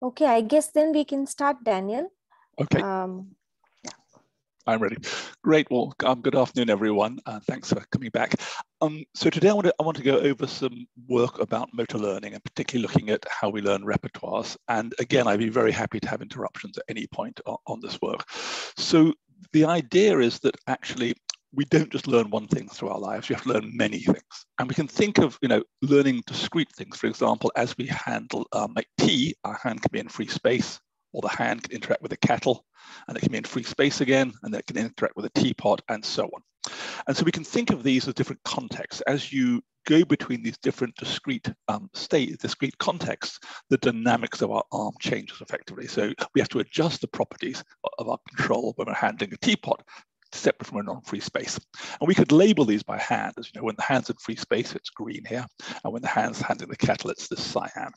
Okay, I guess then we can start, Daniel. Okay. Um, yeah. I'm ready. Great. Well, um, good afternoon, everyone. Uh, thanks for coming back. Um, so today I want, to, I want to go over some work about motor learning and particularly looking at how we learn repertoires. And again, I'd be very happy to have interruptions at any point on, on this work. So the idea is that actually we don't just learn one thing through our lives, we have to learn many things. And we can think of, you know, learning discrete things. For example, as we handle um, like tea, our hand can be in free space, or the hand can interact with the kettle, and it can be in free space again, and it can interact with a teapot, and so on. And so we can think of these as different contexts. As you go between these different discrete um, states, discrete contexts, the dynamics of our arm changes effectively. So we have to adjust the properties of our control when we're handling a teapot separate from a non-free space. And we could label these by hand, as you know, when the hand's in free space, it's green here, and when the hand's handling the kettle, it's this cyan.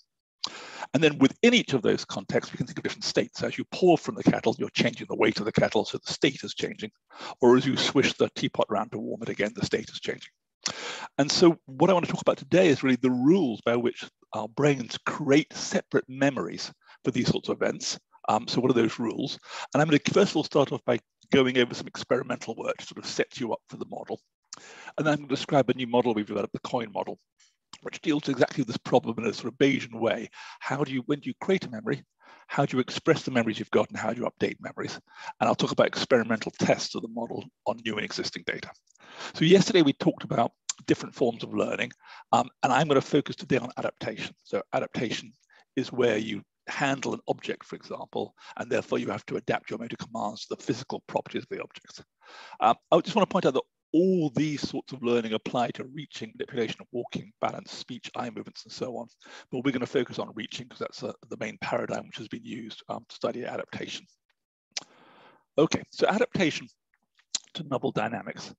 And then within each of those contexts, we can think of different states. As you pour from the kettle, you're changing the weight of the kettle, so the state is changing. Or as you swish the teapot around to warm it again, the state is changing. And so what I want to talk about today is really the rules by which our brains create separate memories for these sorts of events. Um, so what are those rules? And I'm going to first of all start off by going over some experimental work to sort of set you up for the model. And then I'm going to describe a new model we've developed, the coin model, which deals exactly with this problem in a sort of Bayesian way. How do you, when do you create a memory, how do you express the memories you've got and how do you update memories? And I'll talk about experimental tests of the model on new and existing data. So yesterday we talked about different forms of learning, um, and I'm going to focus today on adaptation. So adaptation is where you handle an object, for example, and therefore you have to adapt your motor commands to the physical properties of the object. Um, I just want to point out that all these sorts of learning apply to reaching, manipulation walking, balance, speech, eye movements, and so on. But we're going to focus on reaching because that's uh, the main paradigm which has been used um, to study adaptation. Okay, so adaptation to novel dynamics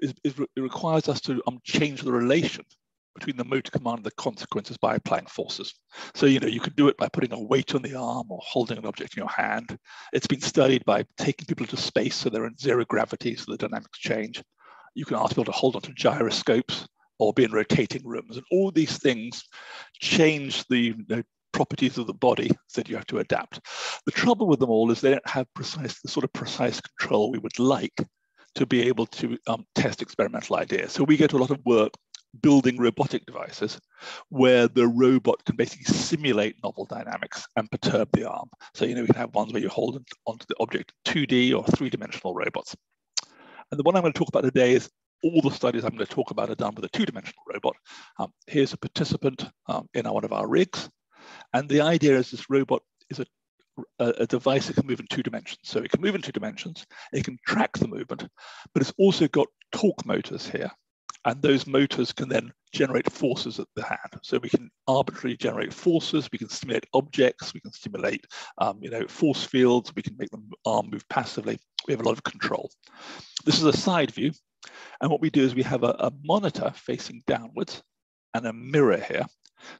is, is, it requires us to um, change the relation between the motor command and the consequences by applying forces. So, you know, you can do it by putting a weight on the arm or holding an object in your hand. It's been studied by taking people into space so they're in zero gravity, so the dynamics change. You can ask people to hold onto gyroscopes or be in rotating rooms. And all these things change the you know, properties of the body that you have to adapt. The trouble with them all is they don't have precise the sort of precise control we would like to be able to um, test experimental ideas. So we get a lot of work building robotic devices where the robot can basically simulate novel dynamics and perturb the arm. So, you know, we can have ones where you hold onto the object 2D or three-dimensional robots. And the one I'm going to talk about today is all the studies I'm going to talk about are done with a two-dimensional robot. Um, here's a participant um, in one of our rigs. And the idea is this robot is a, a, a, device that can move in two dimensions. So it can move in two dimensions, it can track the movement, but it's also got torque motors here and those motors can then generate forces at the hand. So we can arbitrarily generate forces, we can stimulate objects, we can stimulate um, you know, force fields, we can make the arm move passively. We have a lot of control. This is a side view. And what we do is we have a, a monitor facing downwards and a mirror here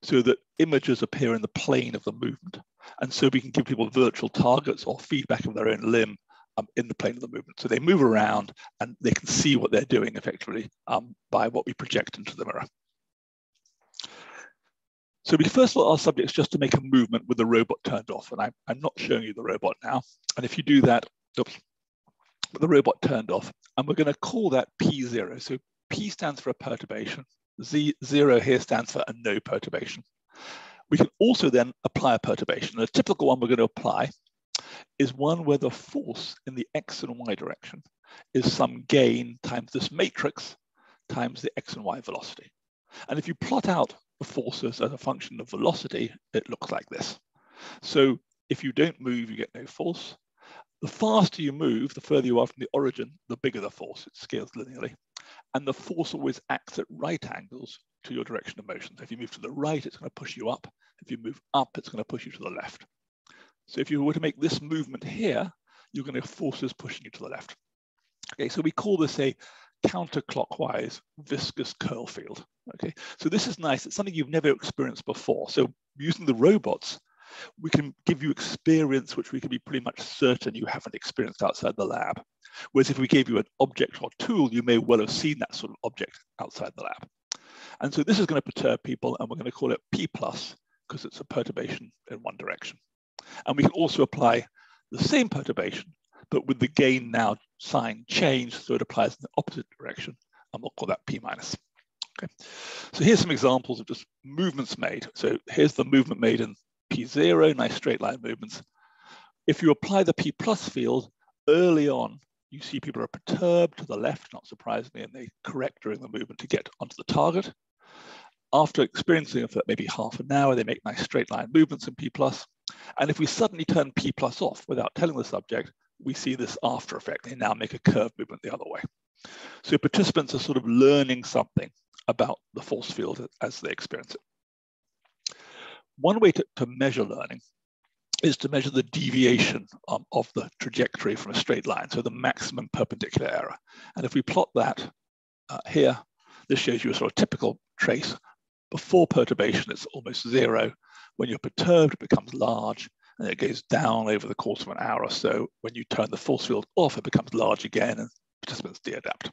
so that images appear in the plane of the movement. And so we can give people virtual targets or feedback of their own limb um, in the plane of the movement. So they move around and they can see what they're doing effectively um, by what we project into the mirror. So we first all ask subjects just to make a movement with the robot turned off. And I, I'm not showing you the robot now. And if you do that, oops, the robot turned off. And we're going to call that P0. So P stands for a perturbation. Z, zero here stands for a no perturbation. We can also then apply a perturbation. A typical one we're going to apply is one where the force in the x and y direction is some gain times this matrix times the x and y velocity. And if you plot out the forces as a function of velocity, it looks like this. So if you don't move, you get no force. The faster you move, the further you are from the origin, the bigger the force. It scales linearly. And the force always acts at right angles to your direction of motion. So if you move to the right, it's going to push you up. If you move up, it's going to push you to the left. So if you were to make this movement here, you're going to have forces pushing you to the left. Okay, so we call this a counterclockwise viscous curl field. Okay, so this is nice. It's something you've never experienced before. So using the robots, we can give you experience which we can be pretty much certain you haven't experienced outside the lab. Whereas if we gave you an object or tool, you may well have seen that sort of object outside the lab. And so this is going to perturb people, and we're going to call it P plus because it's a perturbation in one direction. And we can also apply the same perturbation, but with the gain now sign changed, so it applies in the opposite direction, and we'll call that P minus. Okay, so here's some examples of just movements made. So here's the movement made in P0, nice straight line movements. If you apply the P plus field early on, you see people are perturbed to the left, not surprisingly, and they correct during the movement to get onto the target. After experiencing it for maybe half an hour, they make nice straight line movements in P plus. And if we suddenly turn P plus off without telling the subject, we see this after effect. They now make a curve movement the other way. So participants are sort of learning something about the force field as they experience it. One way to, to measure learning is to measure the deviation um, of the trajectory from a straight line, so the maximum perpendicular error. And if we plot that uh, here, this shows you a sort of typical trace. Before perturbation, it's almost zero. When you're perturbed, it becomes large, and it goes down over the course of an hour or so. When you turn the force field off, it becomes large again, and participants de-adapt.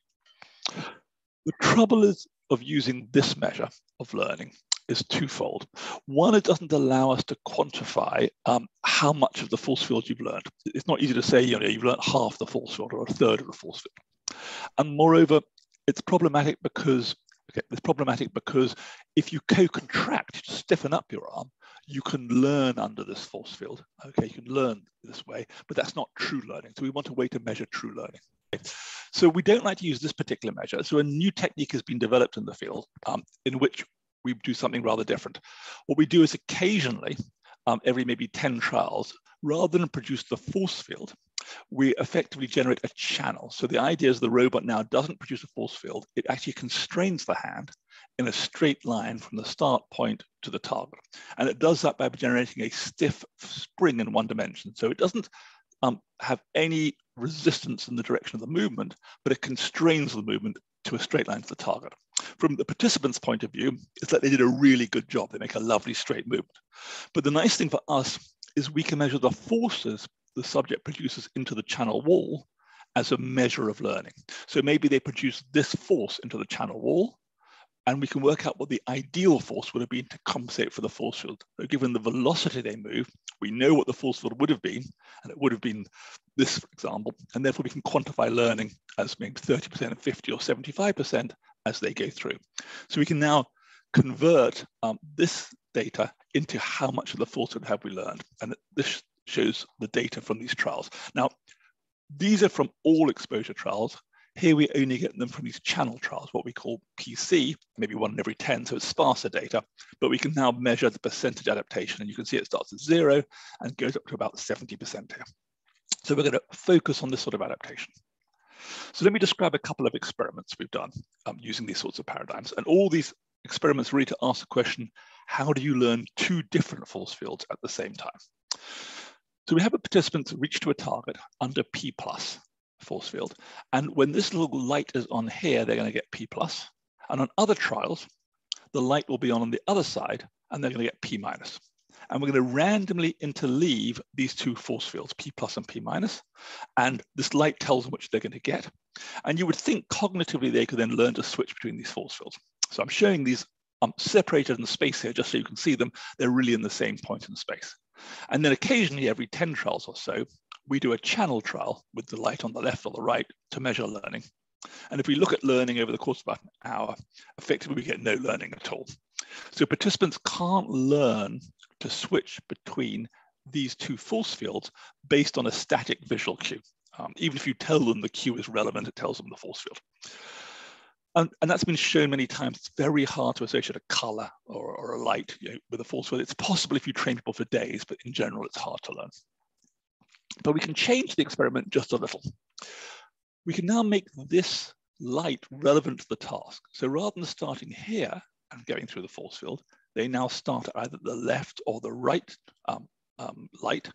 The trouble is of using this measure of learning is twofold. One, it doesn't allow us to quantify um, how much of the force field you've learned. It's not easy to say, you know, you've learned half the force field or a third of the force field. And moreover, it's problematic because okay, it's problematic because if you co-contract stiffen up your arm, you can learn under this force field. Okay, you can learn this way, but that's not true learning. So we want a way to measure true learning. So we don't like to use this particular measure. So a new technique has been developed in the field um, in which we do something rather different. What we do is occasionally, um, every maybe 10 trials, rather than produce the force field, we effectively generate a channel. So the idea is the robot now doesn't produce a force field, it actually constrains the hand in a straight line from the start point to the target. And it does that by generating a stiff spring in one dimension. So it doesn't um, have any resistance in the direction of the movement, but it constrains the movement to a straight line to the target. From the participant's point of view, it's like they did a really good job. They make a lovely straight movement. But the nice thing for us is we can measure the forces the subject produces into the channel wall as a measure of learning. So maybe they produce this force into the channel wall, and we can work out what the ideal force would have been to compensate for the force field. So given the velocity they move, we know what the force field would have been, and it would have been this, for example, and therefore we can quantify learning as maybe 30% and 50 or 75% as they go through. So we can now convert um, this data into how much of the force field have we learned. And this shows the data from these trials. Now, these are from all exposure trials. Here we only get them from these channel trials, what we call PC, maybe one in every 10, so it's sparser data, but we can now measure the percentage adaptation and you can see it starts at zero and goes up to about 70% here. So we're gonna focus on this sort of adaptation. So let me describe a couple of experiments we've done um, using these sorts of paradigms. And all these experiments really to ask the question, how do you learn two different force fields at the same time? So we have a participant reach to a target under P plus force field. And when this little light is on here, they're going to get P plus. And on other trials, the light will be on on the other side, and they're going to get P minus. And we're going to randomly interleave these two force fields, P plus and P minus, and this light tells them which they're going to get. And you would think cognitively they could then learn to switch between these force fields. So I'm showing these um, separated in space here, just so you can see them. They're really in the same point in space. And then occasionally every 10 trials or so, we do a channel trial with the light on the left or the right to measure learning. And if we look at learning over the course of about an hour, effectively we get no learning at all. So participants can't learn to switch between these two force fields based on a static visual cue. Um, even if you tell them the cue is relevant, it tells them the force field. And, and, that's been shown many times. It's very hard to associate a color or, or a light you know, with a force field. It's possible if you train people for days, but in general, it's hard to learn. But we can change the experiment just a little. We can now make this light relevant to the task. So rather than starting here and going through the force field, they now start either the left or the right um, um, light.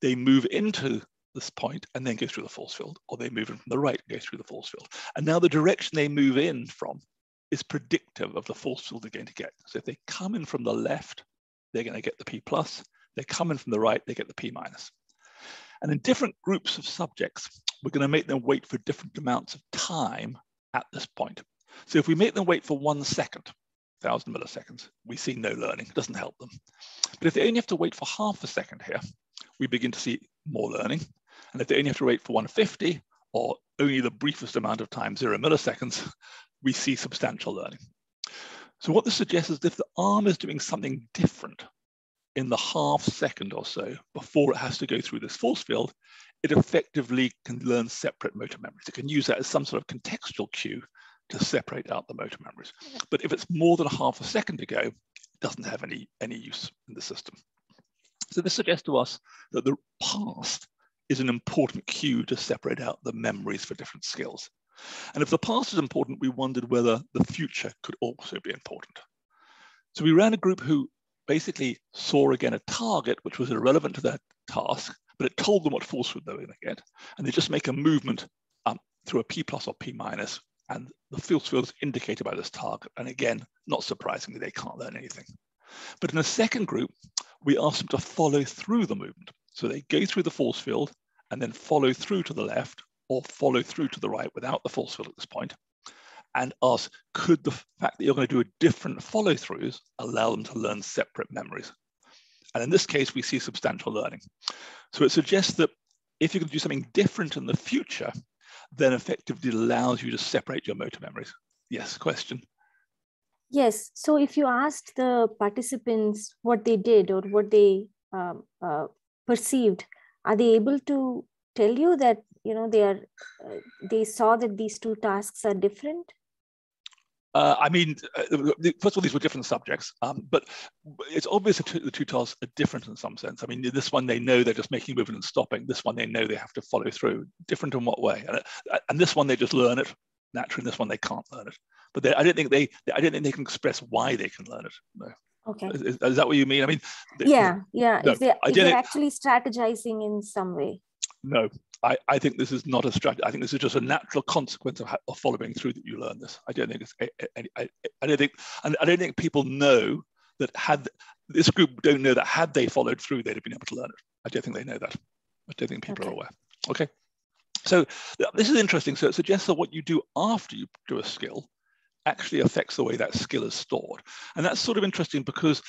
They move into this point and then go through the force field, or they move in from the right and go through the force field. And now the direction they move in from is predictive of the force field they're going to get. So if they come in from the left, they're going to get the P plus. They come in from the right, they get the P minus. And in different groups of subjects, we're going to make them wait for different amounts of time at this point. So if we make them wait for one second, 1000 milliseconds, we see no learning, it doesn't help them. But if they only have to wait for half a second here, we begin to see more learning. And if they only have to wait for 150 or only the briefest amount of time, zero milliseconds, we see substantial learning. So what this suggests is if the arm is doing something different in the half second or so before it has to go through this force field, it effectively can learn separate motor memories. It can use that as some sort of contextual cue to separate out the motor memories. But if it's more than half a second ago, it doesn't have any, any use in the system. So this suggests to us that the past is an important cue to separate out the memories for different skills. And if the past is important, we wondered whether the future could also be important. So we ran a group who basically saw again a target which was irrelevant to their task, but it told them what force they were going to get. And they just make a movement um, through a P plus or P minus, and the force field is indicated by this target. And again, not surprisingly, they can't learn anything. But in the second group, we ask them to follow through the movement. So they go through the force field and then follow through to the left or follow through to the right without the force field at this point and ask, could the fact that you're going to do a different follow throughs allow them to learn separate memories? And in this case, we see substantial learning. So it suggests that if you can do something different in the future, then effectively it allows you to separate your motor memories. Yes, question. Yes. So if you asked the participants what they did or what they um, uh, perceived, are they able to tell you that you know they are uh, they saw that these two tasks are different? Uh, I mean, uh, first of all, these were different subjects, um, but it's obvious that the two tasks are different in some sense. I mean, this one they know they're just making movement and stopping. This one they know they have to follow through. Different in what way? And, uh, and this one they just learn it naturally. This one they can't learn it. But they, I don't think they, I don't think they can express why they can learn it. No. Okay. Is, is, that what you mean? I mean, yeah, yeah. No, if they're, if they're actually strategizing in some way. No, I, I think this is not a strategy. I think this is just a natural consequence of, of following through that you learn this. I don't think it's. I, I, I don't think. and I don't think people know that had this group don't know that had they followed through, they'd have been able to learn it. I don't think they know that. I don't think people okay. are aware. Okay. So this is interesting. So it suggests that what you do after you do a skill actually affects the way that skill is stored. And that's sort of interesting because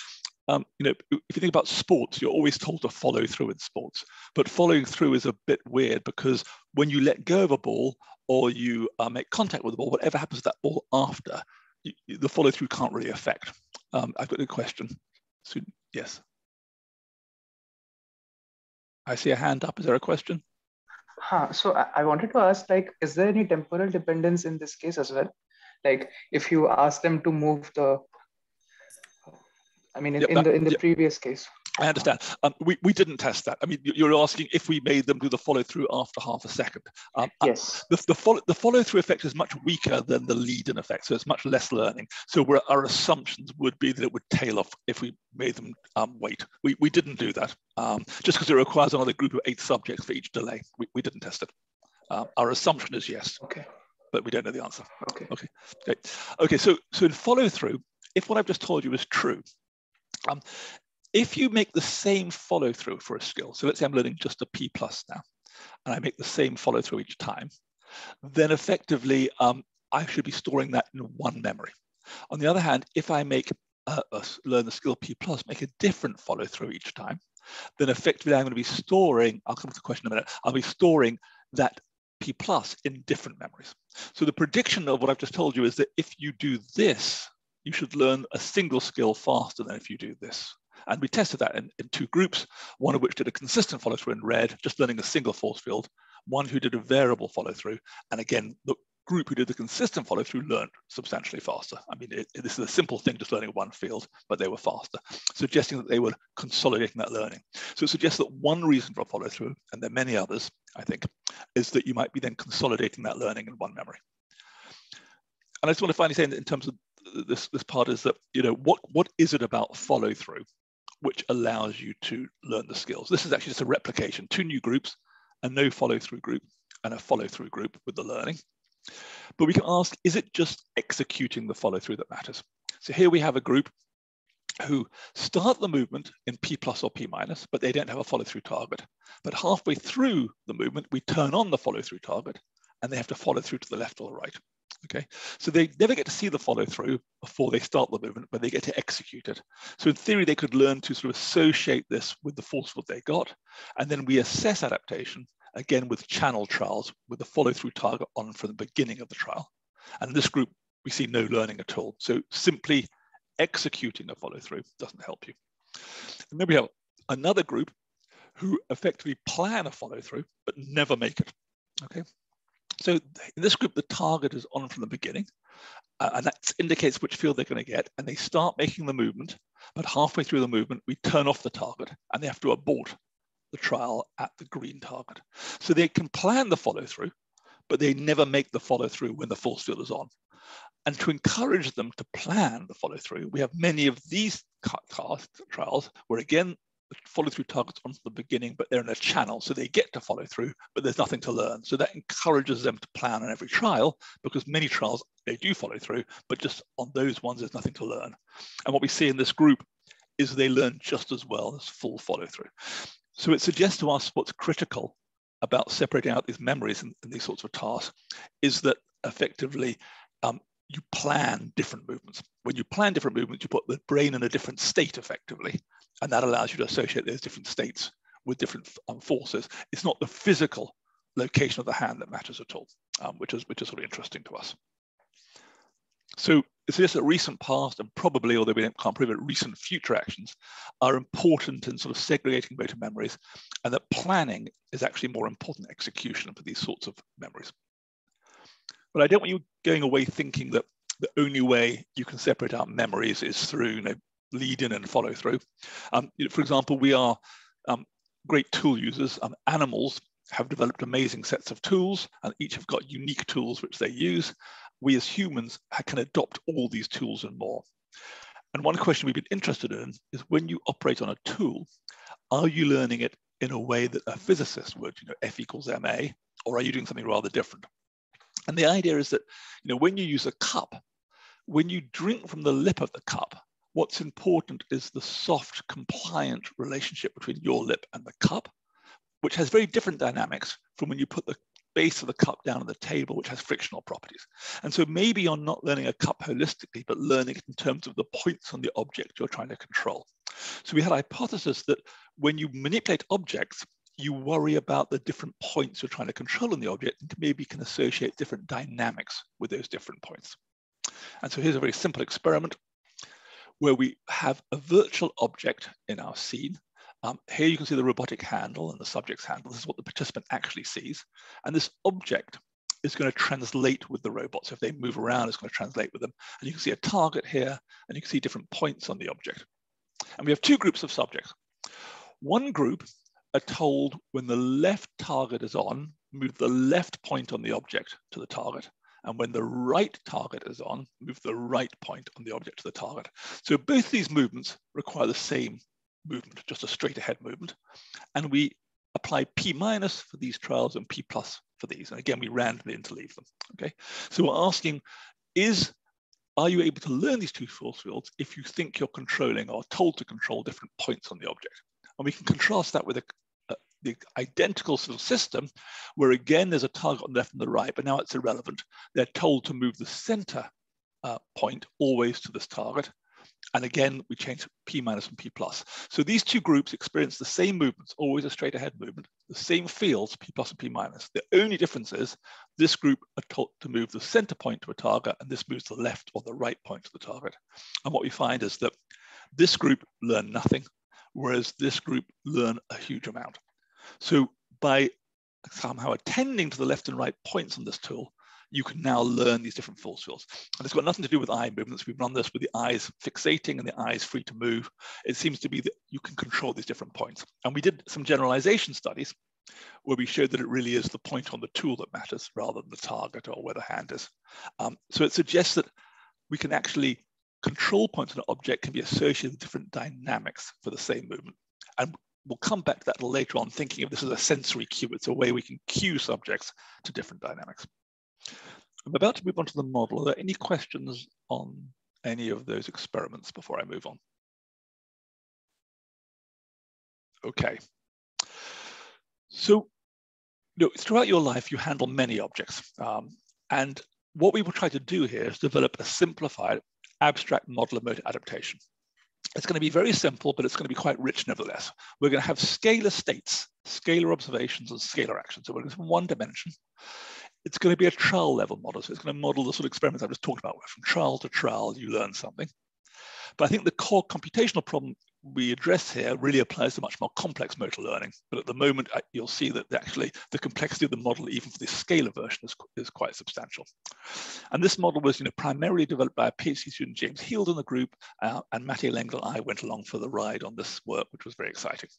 um, you know, if you think about sports, you're always told to follow through in sports, but following through is a bit weird because when you let go of a ball or you uh, make contact with the ball, whatever happens to that ball after, you, the follow through can't really affect. Um, I've got a question. So, yes. I see a hand up. Is there a question? Huh. So I, I wanted to ask, like, is there any temporal dependence in this case as well? Like, if you ask them to move the I mean, in, yep, in the in the yep. previous case. I understand. Um, we, we didn't test that. I mean, you're asking if we made them do the follow through after half a second. Um, yes. The, the, follow, the follow through effect is much weaker than the lead in effect, so it's much less learning. So our assumptions would be that it would tail off if we made them um, wait. We, we didn't do that um, just because it requires another group of eight subjects for each delay. We, we didn't test it. Uh, our assumption is yes. Okay. But we don't know the answer. Okay. Okay. Okay. Okay. So so in follow through, if what I've just told you is true, um, if you make the same follow through for a skill, so let's say I'm learning just a P plus now, and I make the same follow through each time, then effectively um, I should be storing that in one memory. On the other hand, if I make uh, learn the skill P plus, make a different follow through each time, then effectively I'm going to be storing, I'll come to the question in a minute, I'll be storing that P plus in different memories. So the prediction of what I've just told you is that if you do this, you should learn a single skill faster than if you do this. And we tested that in, in two groups, one of which did a consistent follow through in red, just learning a single force field, one who did a variable follow through. And again, the group who did the consistent follow through learned substantially faster. I mean, it, this is a simple thing, just learning one field, but they were faster, suggesting that they were consolidating that learning. So it suggests that one reason for a follow through, and there are many others, I think, is that you might be then consolidating that learning in one memory. And I just want to finally say in terms of this this part is that you know what what is it about follow through which allows you to learn the skills. This is actually just a replication, two new groups, a no follow through group and a follow through group with the learning. But we can ask, is it just executing the follow through that matters? So here we have a group who start the movement in P plus or P minus, but they don't have a follow through target. But halfway through the movement, we turn on the follow through target and they have to follow through to the left or the right. Okay, so they never get to see the follow through before they start the movement, but they get to execute it. So in theory, they could learn to sort of associate this with the force field they got, and then we assess adaptation again with channel trials with the follow through target on from the beginning of the trial. And this group, we see no learning at all. So simply executing a follow through doesn't help you. And then we have another group who effectively plan a follow through, but never make it. Okay. So in this group, the target is on from the beginning, uh, and that indicates which field they're going to get. And they start making the movement, but halfway through the movement, we turn off the target and they have to abort the trial at the green target. So they can plan the follow through, but they never make the follow through when the force field is on. And to encourage them to plan the follow through, we have many of these cast trials where again, follow through targets on the beginning, but they're in a channel. So they get to follow through, but there's nothing to learn. So that encourages them to plan on every trial because many trials they do follow through, but just on those ones, there's nothing to learn. And what we see in this group is they learn just as well as full follow through. So it suggests to us what's critical about separating out these memories and, and these sorts of tasks is that effectively um, you plan different movements. When you plan different movements, you put the brain in a different state effectively, and that allows you to associate those different states with different um, forces. It's not the physical location of the hand that matters at all, um, which is which is sort of interesting to us. So it's just that recent past and probably, although we can't prove it, recent future actions are important in sort of segregating motor memories, and that planning is actually more important execution for these sorts of memories. But I don't want you going away thinking that the only way you can separate out memories is through you know, lead in and follow through. Um, you know, for example, we are um, great tool users. Um, animals have developed amazing sets of tools and each have got unique tools which they use. We as humans can adopt all these tools and more. And one question we've been interested in is when you operate on a tool, are you learning it in a way that a physicist would, you know, F equals ma, or are you doing something rather different? And the idea is that, you know, when you use a cup, when you drink from the lip of the cup, what's important is the soft, compliant relationship between your lip and the cup, which has very different dynamics from when you put the base of the cup down on the table, which has frictional properties. And so maybe you're not learning a cup holistically, but learning it in terms of the points on the object you're trying to control. So we had a hypothesis that when you manipulate objects, you worry about the different points you're trying to control in the object and maybe can associate different dynamics with those different points. And so here's a very simple experiment where we have a virtual object in our scene. Um, here you can see the robotic handle and the subject's handle. This is what the participant actually sees. And this object is going to translate with the robot. So if they move around, it's going to translate with them. And you can see a target here, and you can see different points on the object. And we have two groups of subjects. One group are told when the left target is on, move the left point on the object to the target. And when the right target is on, move the right point on the object to the target. So both these movements require the same movement, just a straight ahead movement. And we apply P minus for these trials and P plus for these. And again, we randomly interleave them, okay? So we're asking, is, are you able to learn these two force fields if you think you're controlling or told to control different points on the object? And we can contrast that with a, the identical sort of system where again there's a target on the left and the right, but now it's irrelevant. They're told to move the center uh, point always to this target. And again, we change P minus and P plus. So these two groups experience the same movements, always a straight ahead movement, the same fields, P plus and P minus. The only difference is this group are taught to move the center point to a target and this moves the left or the right point to the target. And what we find is that this group learn nothing, whereas this group learn a huge amount. So by somehow attending to the left and right points on this tool, you can now learn these different force fields. And it's got nothing to do with eye movements. We've run this with the eyes fixating and the eyes free to move. It seems to be that you can control these different points. And we did some generalization studies where we showed that it really is the point on the tool that matters rather than the target or where the hand is. Um, so it suggests that we can actually control points on an object can be associated with different dynamics for the same movement. And we'll come back to that later on, thinking of this as a sensory cue. It's a way we can cue subjects to different dynamics. I'm about to move on to the model. Are there any questions on any of those experiments before I move on? Okay. So you know, throughout your life, you handle many objects. Um, and what we will try to do here is develop a simplified abstract model of motor adaptation. It's going to be very simple, but it's going to be quite rich nevertheless. We're going to have scalar states, scalar observations, and scalar actions. So we're going have one dimension. It's going to be a trial level model. So it's going to model the sort of experiments I've just talked about, where from trial to trial, you learn something. But I think the core computational problem we address here really applies to much more complex motor learning. But at the moment, you'll see that actually the complexity of the model, even for the scalar version, is, is quite substantial. And this model was you know, primarily developed by a PhD student, James Heald in the group, uh, and Máté Lengyel and I went along for the ride on this work, which was very exciting.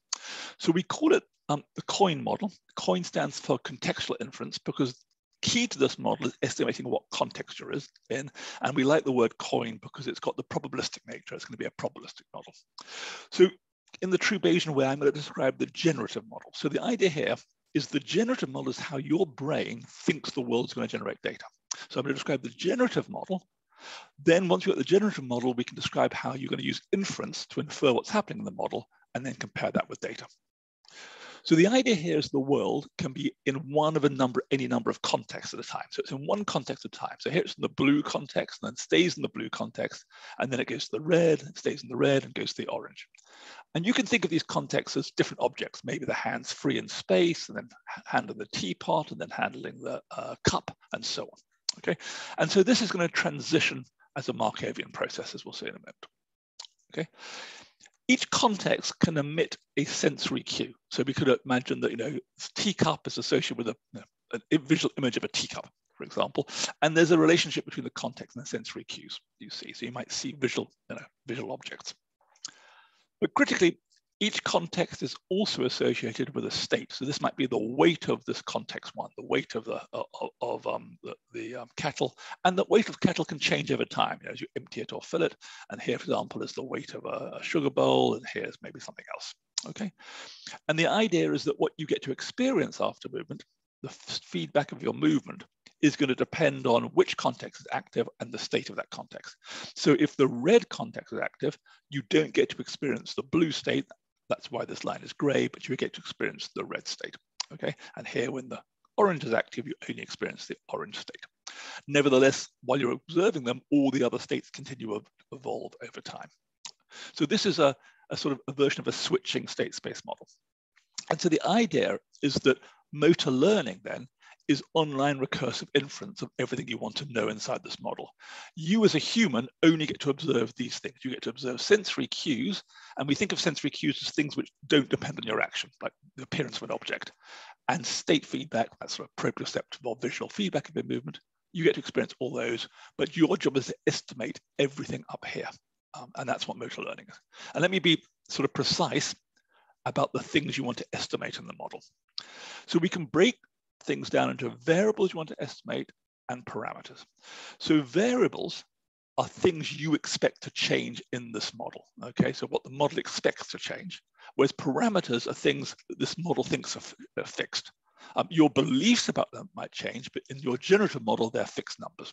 So we call it um, the COIN model. COIN stands for contextual inference because key to this model is estimating what context you're in. And we like the word coin because it's got the probabilistic nature. It's going to be a probabilistic model. So in the true Bayesian way, I'm going to describe the generative model. So the idea here is the generative model is how your brain thinks the world's going to generate data. So I'm going to describe the generative model. Then once you've got the generative model, we can describe how you're going to use inference to infer what's happening in the model and then compare that with data. So the idea here is the world can be in one of a number, any number of contexts at a time. So it's in one context at a time. So here it's in the blue context and then stays in the blue context, and then it goes to the red, stays in the red and goes to the orange. And you can think of these contexts as different objects, maybe the hands free in space, and then handling the teapot, and then handling the uh, cup, and so on. Okay, and so this is going to transition as a Markovian process, as we'll see in a minute. Okay, each context can emit a sensory cue. So we could imagine that, you know, teacup is associated with a, you know, a visual image of a teacup, for example, and there's a relationship between the context and the sensory cues you see. So you might see visual, you know, visual objects. But critically, each context is also associated with a state. So this might be the weight of this context one, the weight of the of, of um, the, the um, kettle, and the weight of kettle can change over time you know, as you empty it or fill it. And here, for example, is the weight of a, a sugar bowl, and here's maybe something else. Okay, and the idea is that what you get to experience after movement, the feedback of your movement, is going to depend on which context is active and the state of that context. So if the red context is active, you don't get to experience the blue state that's why this line is gray, but you get to experience the red state. Okay, and here when the orange is active, you only experience the orange state. Nevertheless, while you're observing them, all the other states continue to evolve over time. So this is a, a sort of a version of a switching state space model. And so the idea is that motor learning then is online recursive inference of everything you want to know inside this model. You as a human only get to observe these things. You get to observe sensory cues, and we think of sensory cues as things which don't depend on your action, like the appearance of an object. And state feedback, that's sort of proprioceptive or visual feedback of your movement, you get to experience all those, but your job is to estimate everything up here. Um, and that's what motor learning is. And let me be sort of precise about the things you want to estimate in the model. So we can break things down into variables you want to estimate and parameters. So variables are things you expect to change in this model. Okay, so what the model expects to change, whereas parameters are things that this model thinks are, are fixed. Um, your beliefs about them might change, but in your generative model, they're fixed numbers.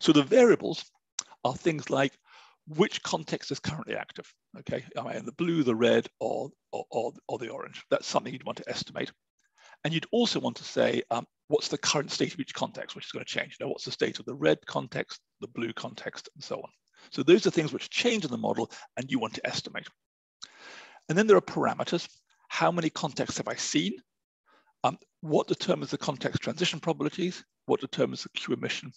So the variables are things like which context is currently active. Okay, am I in the blue, the red, or, or, or, or the orange? That's something you'd want to estimate. And you'd also want to say, um, what's the current state of each context, which is going to change. You know, what's the state of the red context, the blue context, and so on. So those are things which change in the model and you want to estimate. And then there are parameters. How many contexts have I seen? Um, what determines the context transition probabilities? What determines the cue emission?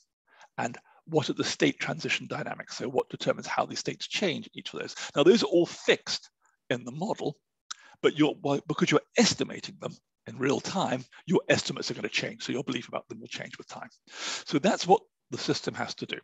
And what are the state transition dynamics? So what determines how these states change each of those? Now, those are all fixed in the model, but you're, well, because you're estimating them, in real time, your estimates are going to change. So your belief about them will change with time. So that's what the system has to do.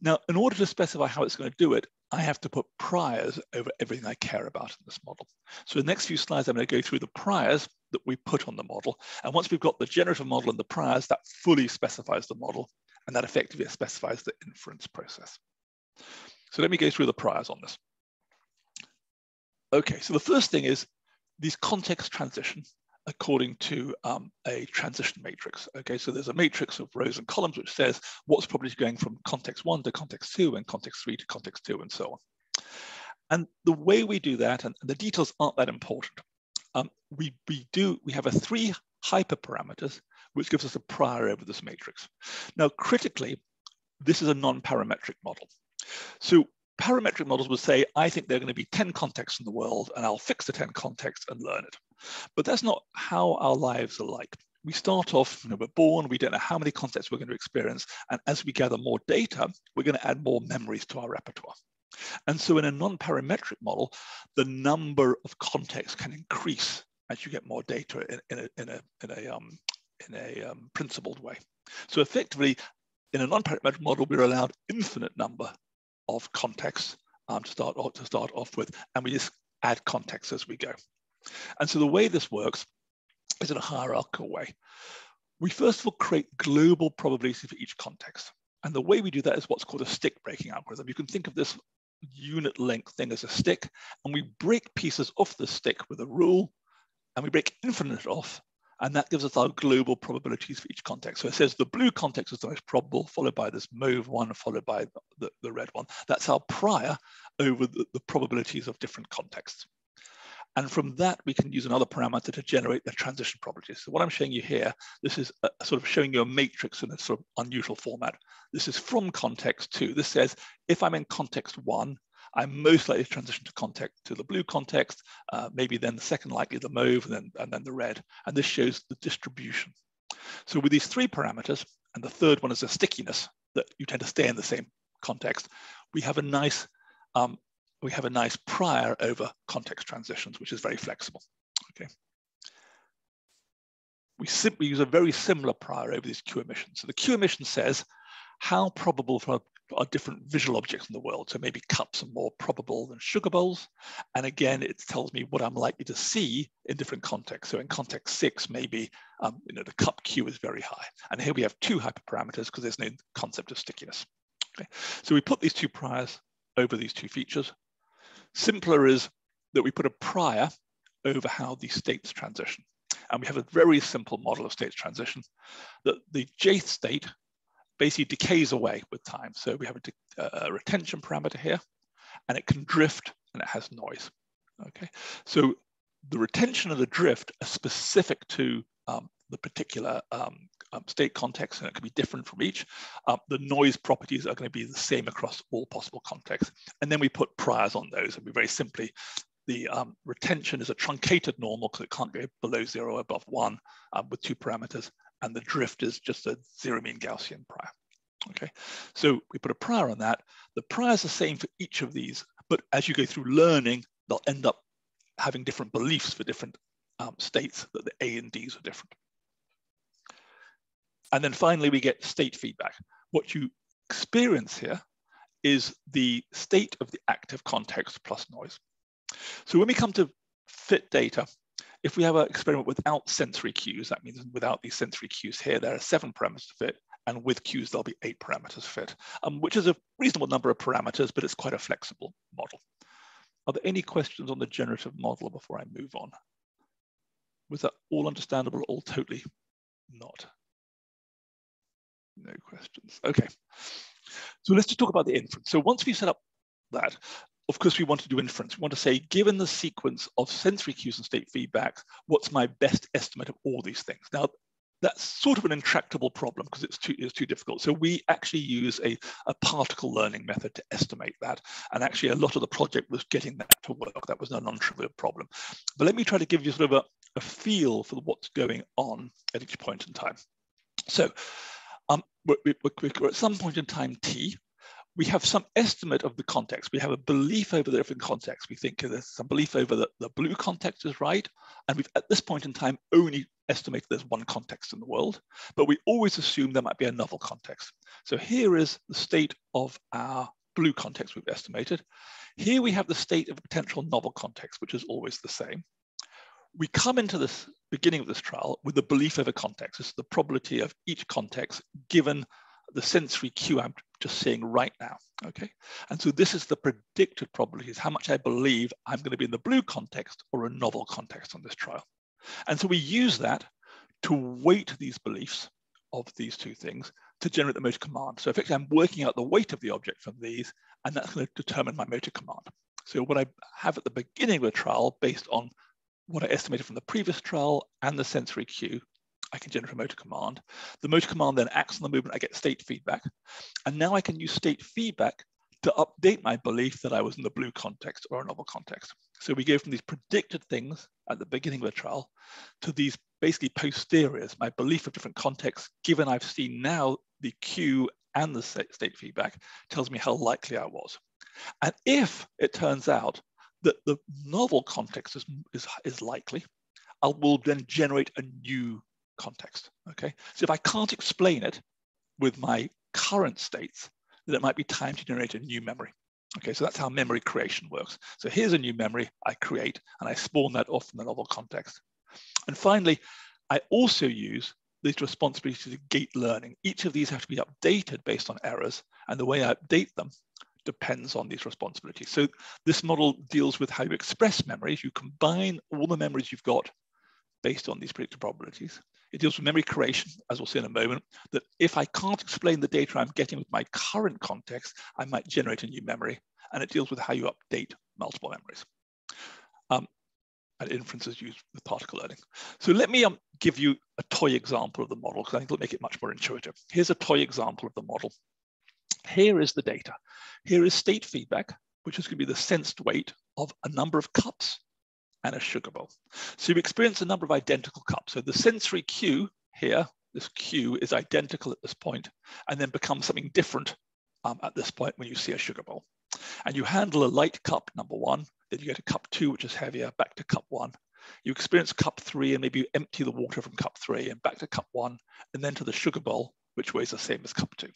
Now, in order to specify how it's going to do it, I have to put priors over everything I care about in this model. So the next few slides, I'm going to go through the priors that we put on the model. And once we've got the generative model and the priors, that fully specifies the model, and that effectively specifies the inference process. So let me go through the priors on this. Okay, so the first thing is these context transition according to um, a transition matrix. Okay, so there's a matrix of rows and columns which says what's probably going from context one to context two and context three to context two and so on. And the way we do that, and the details aren't that important, um, we, we do, we have a three hyperparameters which gives us a prior over this matrix. Now, critically, this is a non-parametric model. So parametric models would say, I think there are going to be 10 contexts in the world and I'll fix the 10 contexts and learn it. But that's not how our lives are like. We start off, you know, we're born, we don't know how many contexts we're going to experience. And as we gather more data, we're going to add more memories to our repertoire. And so in a non-parametric model, the number of contexts can increase as you get more data in, in a, in a, in a, um, in a um, principled way. So effectively, in a non-parametric model, we're allowed infinite number of contexts um, to start to start off with, and we just add context as we go. And so the way this works is in a hierarchical way. We first of all create global probability for each context. And the way we do that is what's called a stick breaking algorithm. You can think of this unit length thing as a stick, and we break pieces off the stick with a rule, and we break infinite off, and that gives us our global probabilities for each context. So it says the blue context is the most probable, followed by this mauve one, followed by the, the red one. That's our prior over the, the probabilities of different contexts. And from that, we can use another parameter to generate the transition probabilities. So what I'm showing you here, this is a, sort of showing you a matrix in a sort of unusual format. This is from context two. This says, if I'm in context one, I'm most likely to transition to context to the blue context, uh, maybe then the second likely the mauve and then, and then the red. And this shows the distribution. So with these three parameters, and the third one is a stickiness that you tend to stay in the same context, we have a nice um, we have a nice prior over context transitions, which is very flexible. Okay. We simply use a very similar prior over these cue emissions. So the cue emission says how probable for are different visual objects in the world. So maybe cups are more probable than sugar bowls. And again, it tells me what I'm likely to see in different contexts. So in context six, maybe um, you know, the cup cue is very high. And here we have two hyperparameters because there's no concept of stickiness. Okay. So we put these two priors over these two features. Simpler is that we put a prior over how these states transition. And we have a very simple model of states transition that the jth state basically decays away with time. So we have a, a, retention parameter here, and it can drift and it has noise. Okay, so the retention and the drift are specific to um, the particular um, um, state context, and it can be different from each. Uh, the noise properties are going to be the same across all possible contexts. And then we put priors on those, and we very simply the um, retention is a truncated normal because it can't go below zero above one um, with two parameters and the drift is just a zero mean Gaussian prior. Okay, so we put a prior on that. The prior is the same for each of these, but as you go through learning, they'll end up having different beliefs for different um, states that the A and Ds are different. And then finally, we get state feedback. What you experience here is the state of the active context plus noise. So when we come to fit data, if we have an experiment without sensory cues, that means without these sensory cues here, there are seven parameters to fit, and with cues, there'll be eight parameters fit, um, which is a reasonable number of parameters, but it's quite a flexible model. Are there any questions on the generative model before I move on? Was that all understandable, all totally not? No questions. Okay. So let's just talk about the inference. So once we've set up that, of course, we want to do inference. We want to say, given the sequence of sensory cues and state feedback, what's my best estimate of all these things? Now, that's sort of an intractable problem because it's too, it's too difficult. So we actually use a, a particle learning method to estimate that. And actually a lot of the project was getting that to work. That was a non-trivial problem. But let me try to give you sort of a, a feel for what's going on at each point in time. So um, we're, we're, at some point in time t, we have some estimate of the context. We have a belief over the different contexts. We think there's some belief over that the blue context is right. And we've at this point in time only estimated there's one context in the world, but we always assume there might be a novel context. So here is the state of our blue context we've estimated. Here we have the state of a potential novel context, which is always the same. We come into this beginning of this trial with the belief over context. This is the probability of each context given the sensory cue I'm just seeing right now, okay? And so this is the predicted probability, is how much I believe I'm gonna be in the blue context or a novel context on this trial. And so we use that to weight these beliefs of these two things to generate the motor command. So effectively I'm working out the weight of the object from these, and that's gonna determine my motor command. So what I have at the beginning of the trial based on what I estimated from the previous trial and the sensory cue, I can generate a motor command. The motor command then acts on the movement, I get state feedback. And now I can use state feedback to update my belief that I was in the blue context or a novel context. So we go from these predicted things at the beginning of the trial to these basically posteriors, my belief of different contexts, given I've seen now the cue and the state feedback tells me how likely I was. And if it turns out that the novel context is, is, is likely, I will then generate a new context, okay? So if I can't explain it with my current states, then it might be time to generate a new memory. Okay, so that's how memory creation works. So here's a new memory I create and I spawn that off from the novel context. And finally, I also use these responsibilities to gate learning. Each of these have to be updated based on errors and the way I update them depends on these responsibilities. So this model deals with how you express memories. You combine all the memories you've got based on these predicted probabilities. It deals with memory creation, as we'll see in a moment, that if I can't explain the data I'm getting with my current context, I might generate a new memory. And it deals with how you update multiple memories. Um, and inferences used with particle learning. So let me um, give you a toy example of the model, because I think it'll make it much more intuitive. Here's a toy example of the model. Here is the data. Here is state feedback, which is going to be the sensed weight of a number of cups and a sugar bowl. So you experience a number of identical cups. So the sensory cue here, this cue is identical at this point, and then becomes something different um, at this point when you see a sugar bowl. And you handle a light cup, number one, then you go to cup two, which is heavier, back to cup one. You experience cup three, and maybe you empty the water from cup three and back to cup one, and then to the sugar bowl, which weighs the same as cup two.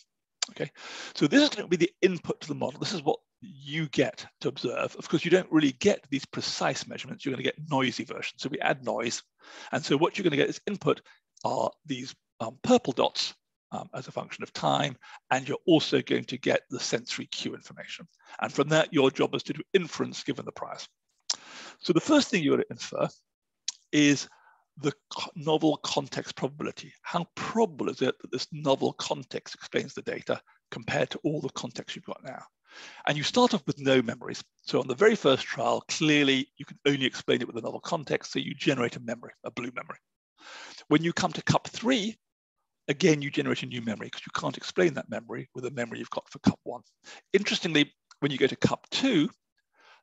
Okay, so this is going to be the input to the model. This is what you get to observe. Of course, you don't really get these precise measurements. You're going to get noisy versions. So we add noise. And so what you're going to get as input are these um, purple dots um, as a function of time. And you're also going to get the sensory cue information. And from that, your job is to do inference given the priors. So the first thing you're going to infer is the novel context probability. How probable is it that this novel context explains the data compared to all the context you've got now? And you start off with no memories. So on the very first trial, clearly you can only explain it with a novel context, so you generate a memory, a blue memory. When you come to cup three, again, you generate a new memory because you can't explain that memory with a memory you've got for cup one. Interestingly, when you go to cup two,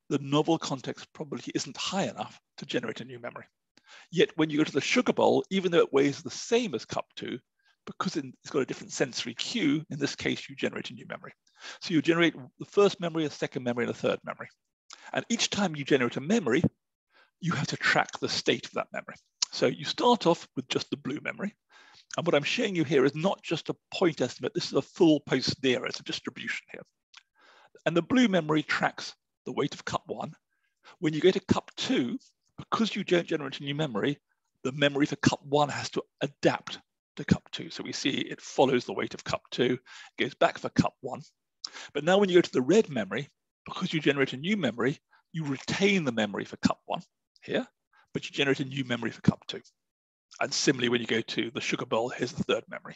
the novel context probability isn't high enough to generate a new memory. Yet when you go to the sugar bowl, even though it weighs the same as cup two, because it's got a different sensory cue, in this case, you generate a new memory. So you generate the first memory, a second memory, and a third memory. And each time you generate a memory, you have to track the state of that memory. So you start off with just the blue memory. And what I'm showing you here is not just a point estimate, this is a full posterior, it's a distribution here. And the blue memory tracks the weight of cup one. When you go to cup two, because you don't generate a new memory, the memory for cup one has to adapt to cup two. So we see it follows the weight of cup two, goes back for cup one. But now when you go to the red memory, because you generate a new memory, you retain the memory for cup one here, but you generate a new memory for cup two. And similarly, when you go to the sugar bowl, here's the third memory.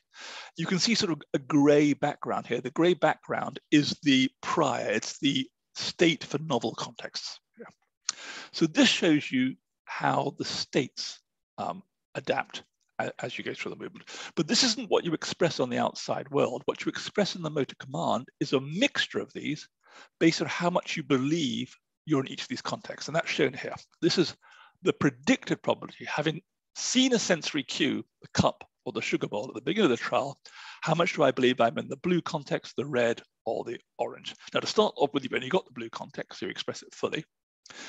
You can see sort of a gray background here. The gray background is the prior, it's the state for novel contexts. So this shows you how the states um, adapt as you go through the movement. But this isn't what you express on the outside world. What you express in the motor command is a mixture of these based on how much you believe you're in each of these contexts. And that's shown here. This is the predicted probability, having seen a sensory cue, the cup or the sugar bowl at the beginning of the trial, how much do I believe I'm in the blue context, the red, or the orange? Now to start off with, you've only got the blue context, so you express it fully.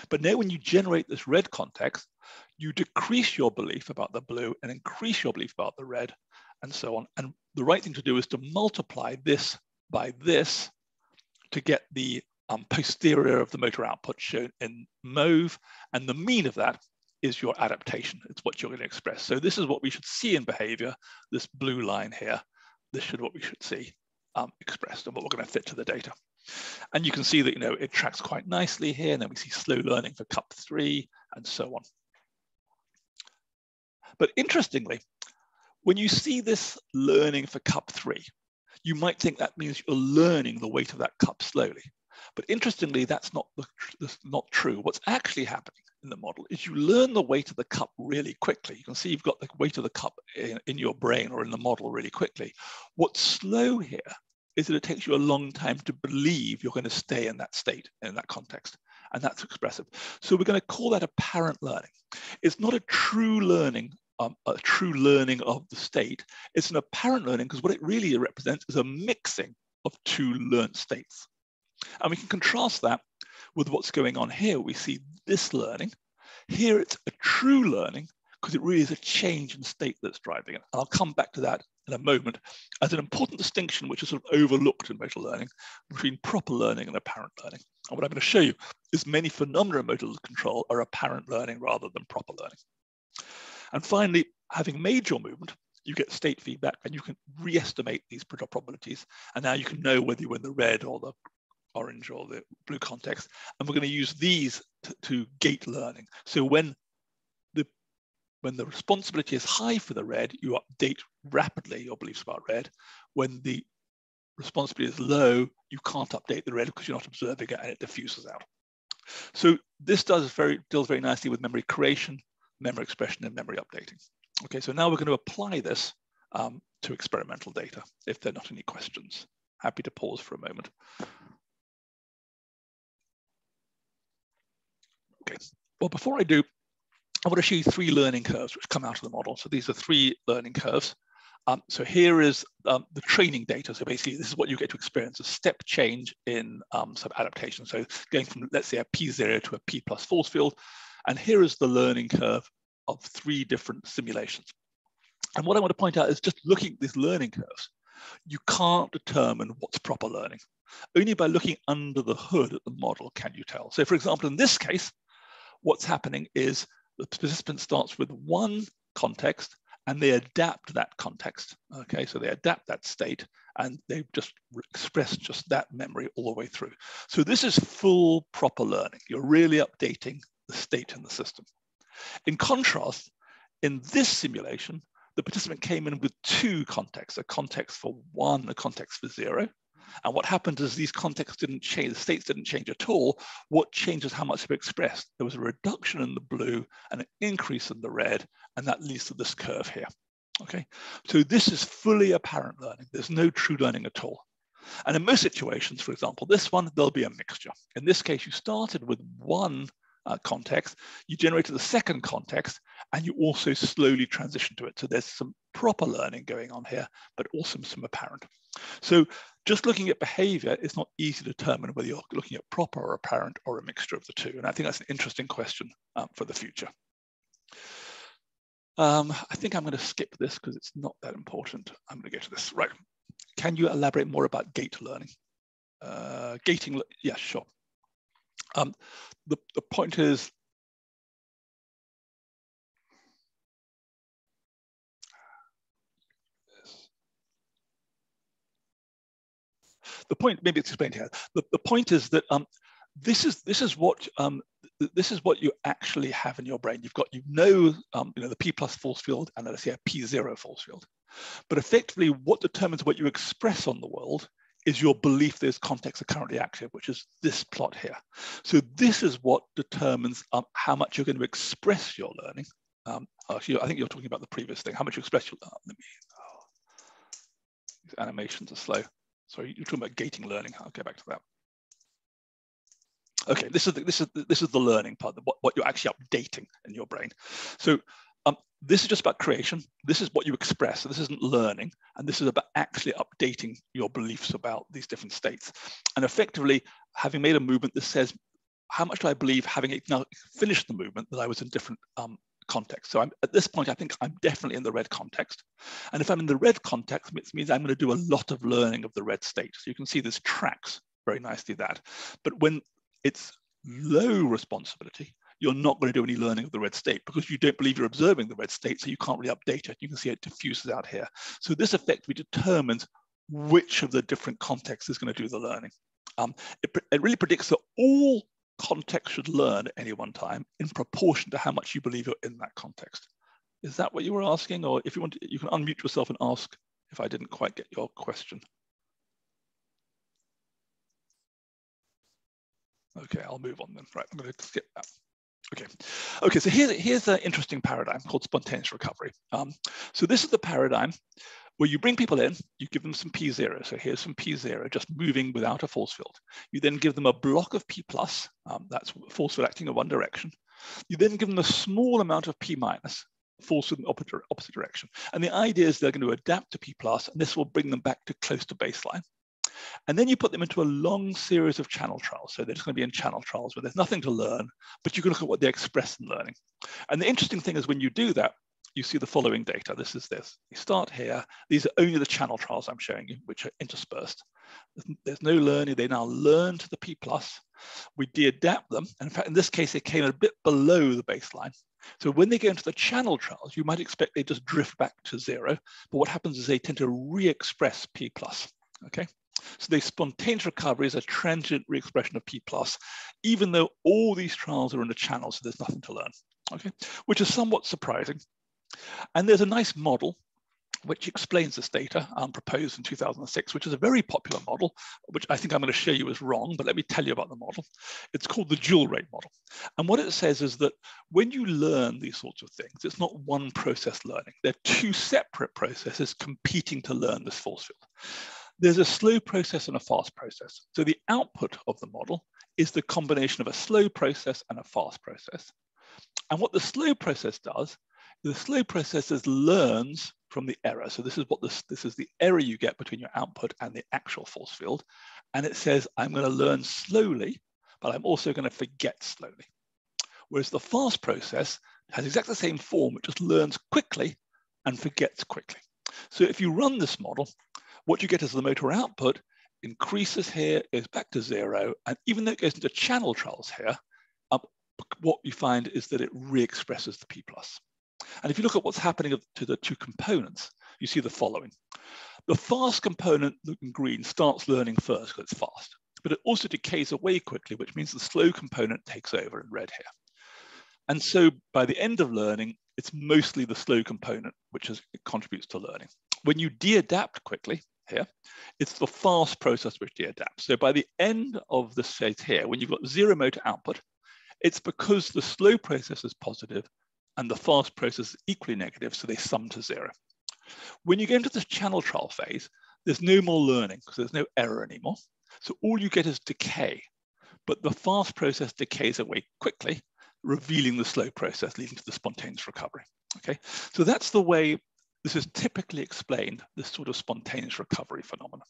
But now when you generate this red context, you decrease your belief about the blue and increase your belief about the red and so on. And the right thing to do is to multiply this by this to get the um, posterior of the motor output shown in mauve. And the mean of that is your adaptation. It's what you're going to express. So this is what we should see in behavior, this blue line here. This should what we should see um, expressed and what we're going to fit to the data. And you can see that, you know, it tracks quite nicely here. And then we see slow learning for cup three and so on. But interestingly, when you see this learning for cup three, you might think that means you're learning the weight of that cup slowly. But interestingly, that's not, the, that's not true. What's actually happening in the model is you learn the weight of the cup really quickly. You can see you've got the weight of the cup in, in your brain or in the model really quickly. What's slow here is that it takes you a long time to believe you're going to stay in that state, in that context. And that's expressive. So we're going to call that apparent learning. It's not a true learning, um, a true learning of the state. It's an apparent learning because what it really represents is a mixing of two learned states. And we can contrast that with what's going on here. We see this learning. Here it's a true learning because it really is a change in state that's driving it. And I'll come back to that in a moment as an important distinction which is sort of overlooked in motor learning between proper learning and apparent learning. And what I'm going to show you is many phenomena of motor control are apparent learning rather than proper learning. And finally, having made your movement, you get state feedback and you can re-estimate these probabilities. And now you can know whether you're in the red or the orange or the blue context. And we're going to use these to, to gate learning. So when when the responsibility is high for the red, you update rapidly your beliefs about red. When the responsibility is low, you can't update the red because you're not observing it and it diffuses out. So this does very deals very nicely with memory creation, memory expression, and memory updating. Okay, so now we're going to apply this um, to experimental data if there are not any questions. Happy to pause for a moment. Okay, well, before I do, I want to show you three learning curves which come out of the model. So these are three learning curves. Um, so here is um, the training data. So basically, this is what you get to experience, a step change in um, some adaptation. So going from, let's say, a P0 to a P plus force field. And here is the learning curve of three different simulations. And what I want to point out is just looking at these learning curves, you can't determine what's proper learning. Only by looking under the hood at the model can you tell. So for example, in this case, what's happening is the participant starts with one context and they adapt that context. Okay, so they adapt that state and they just express just that memory all the way through. So this is full proper learning. You're really updating the state in the system. In contrast, in this simulation, the participant came in with two contexts, a context for one, a context for zero. And what happened is these contexts didn't change, the states didn't change at all. What changes how much they were expressed? There was a reduction in the blue and an increase in the red, and that leads to this curve here. Okay, so this is fully apparent learning. There's no true learning at all. And in most situations, for example, this one, there'll be a mixture. In this case, you started with one uh, context, you generated the second context, and you also slowly transition to it. So there's some proper learning going on here, but also some apparent. So just looking at behavior, it's not easy to determine whether you're looking at proper or apparent or a mixture of the two. And I think that's an interesting question um, for the future. Um, I think I'm going to skip this because it's not that important. I'm going to go to this. Right. Can you elaborate more about gate learning? Uh, gating, yeah, sure. Um, the, the point is, the point maybe it's explained here. The, the point is that um, this is this is what um, this is what you actually have in your brain. You've got you know um, you know the p plus force field and let's say a p zero force field, but effectively what determines what you express on the world is your belief those contexts are currently active, which is this plot here. So this is what determines um, how much you're going to express your learning. Um, actually, I think you're talking about the previous thing, how much you express your, uh, me, oh, these animations are slow. Sorry, you're talking about gating learning. I'll get back to that. Okay, this is the, this is the, this is the learning part, what, what you're actually updating in your brain. So um, this is just about creation. This is what you express. So this isn't learning. And this is about actually updating your beliefs about these different states. And effectively, having made a movement that says, how much do I believe having now finished the movement that I was in different um, contexts? So I'm, at this point, I think I'm definitely in the red context. And if I'm in the red context, it means I'm going to do a lot of learning of the red state. So you can see this tracks very nicely that. But when it's low responsibility, you're not going to do any learning of the red state because you don't believe you're observing the red state, so you can't really update it. You can see it diffuses out here. So this effectively determines which of the different contexts is going to do the learning. Um, it, it really predicts that all contexts should learn at any one time in proportion to how much you believe you're in that context. Is that what you were asking? Or if you want, to, you can unmute yourself and ask if I didn't quite get your question. Okay, I'll move on then. Right, I'm going to skip that. Okay, okay. So here's here's an interesting paradigm called spontaneous recovery. Um, so this is the paradigm where you bring people in, you give them some P zero. So here's some P zero, just moving without a force field. You then give them a block of P plus. Um, that's force field acting in one direction. You then give them a small amount of P minus, force in the opposite, opposite direction. And the idea is they're going to adapt to P plus, and this will bring them back to close to baseline. And then you put them into a long series of channel trials. So they're just going to be in channel trials where there's nothing to learn, but you can look at what they express in learning. And the interesting thing is when you do that, you see the following data. This is this. You start here. These are only the channel trials I'm showing you, which are interspersed. There's no learning. They now learn to the P+. plus. We de-adapt them. And in fact, in this case, they came a bit below the baseline. So when they go into the channel trials, you might expect they just drift back to zero. But what happens is they tend to re-express P+. plus. Okay. So the spontaneous recovery is a transient re-expression of P plus, even though all these trials are in the channel, so there's nothing to learn, okay? Which is somewhat surprising. And there's a nice model which explains this data um, proposed in 2006, which is a very popular model, which I think I'm going to show you is wrong, but let me tell you about the model. It's called the dual rate model. And what it says is that when you learn these sorts of things, it's not one process learning. They're two separate processes competing to learn this force field. There's a slow process and a fast process. So the output of the model is the combination of a slow process and a fast process. And what the slow process does, the slow process is learns from the error. So this is what this, this is the error you get between your output and the actual force field. And it says, I'm going to learn slowly, but I'm also going to forget slowly. Whereas the fast process has exactly the same form, it just learns quickly and forgets quickly. So if you run this model, what you get is the motor output increases here, is back to zero. And even though it goes into channel trials here, um, what you find is that it re-expresses the P+. plus. And if you look at what's happening to the two components, you see the following. The fast component, looking green, starts learning first because it's fast, but it also decays away quickly, which means the slow component takes over in red here. And so by the end of learning, it's mostly the slow component which is, contributes to learning. When you de-adapt quickly, here, it's the fast process which de-adapts. So by the end of the phase here, when you've got zero motor output, it's because the slow process is positive and the fast process is equally negative, so they sum to zero. When you get into this channel trial phase, there's no more learning because there's no error anymore. So all you get is decay, but the fast process decays away quickly, revealing the slow process, leading to the spontaneous recovery. Okay, so that's the way this is typically explained, this sort of spontaneous recovery phenomenon.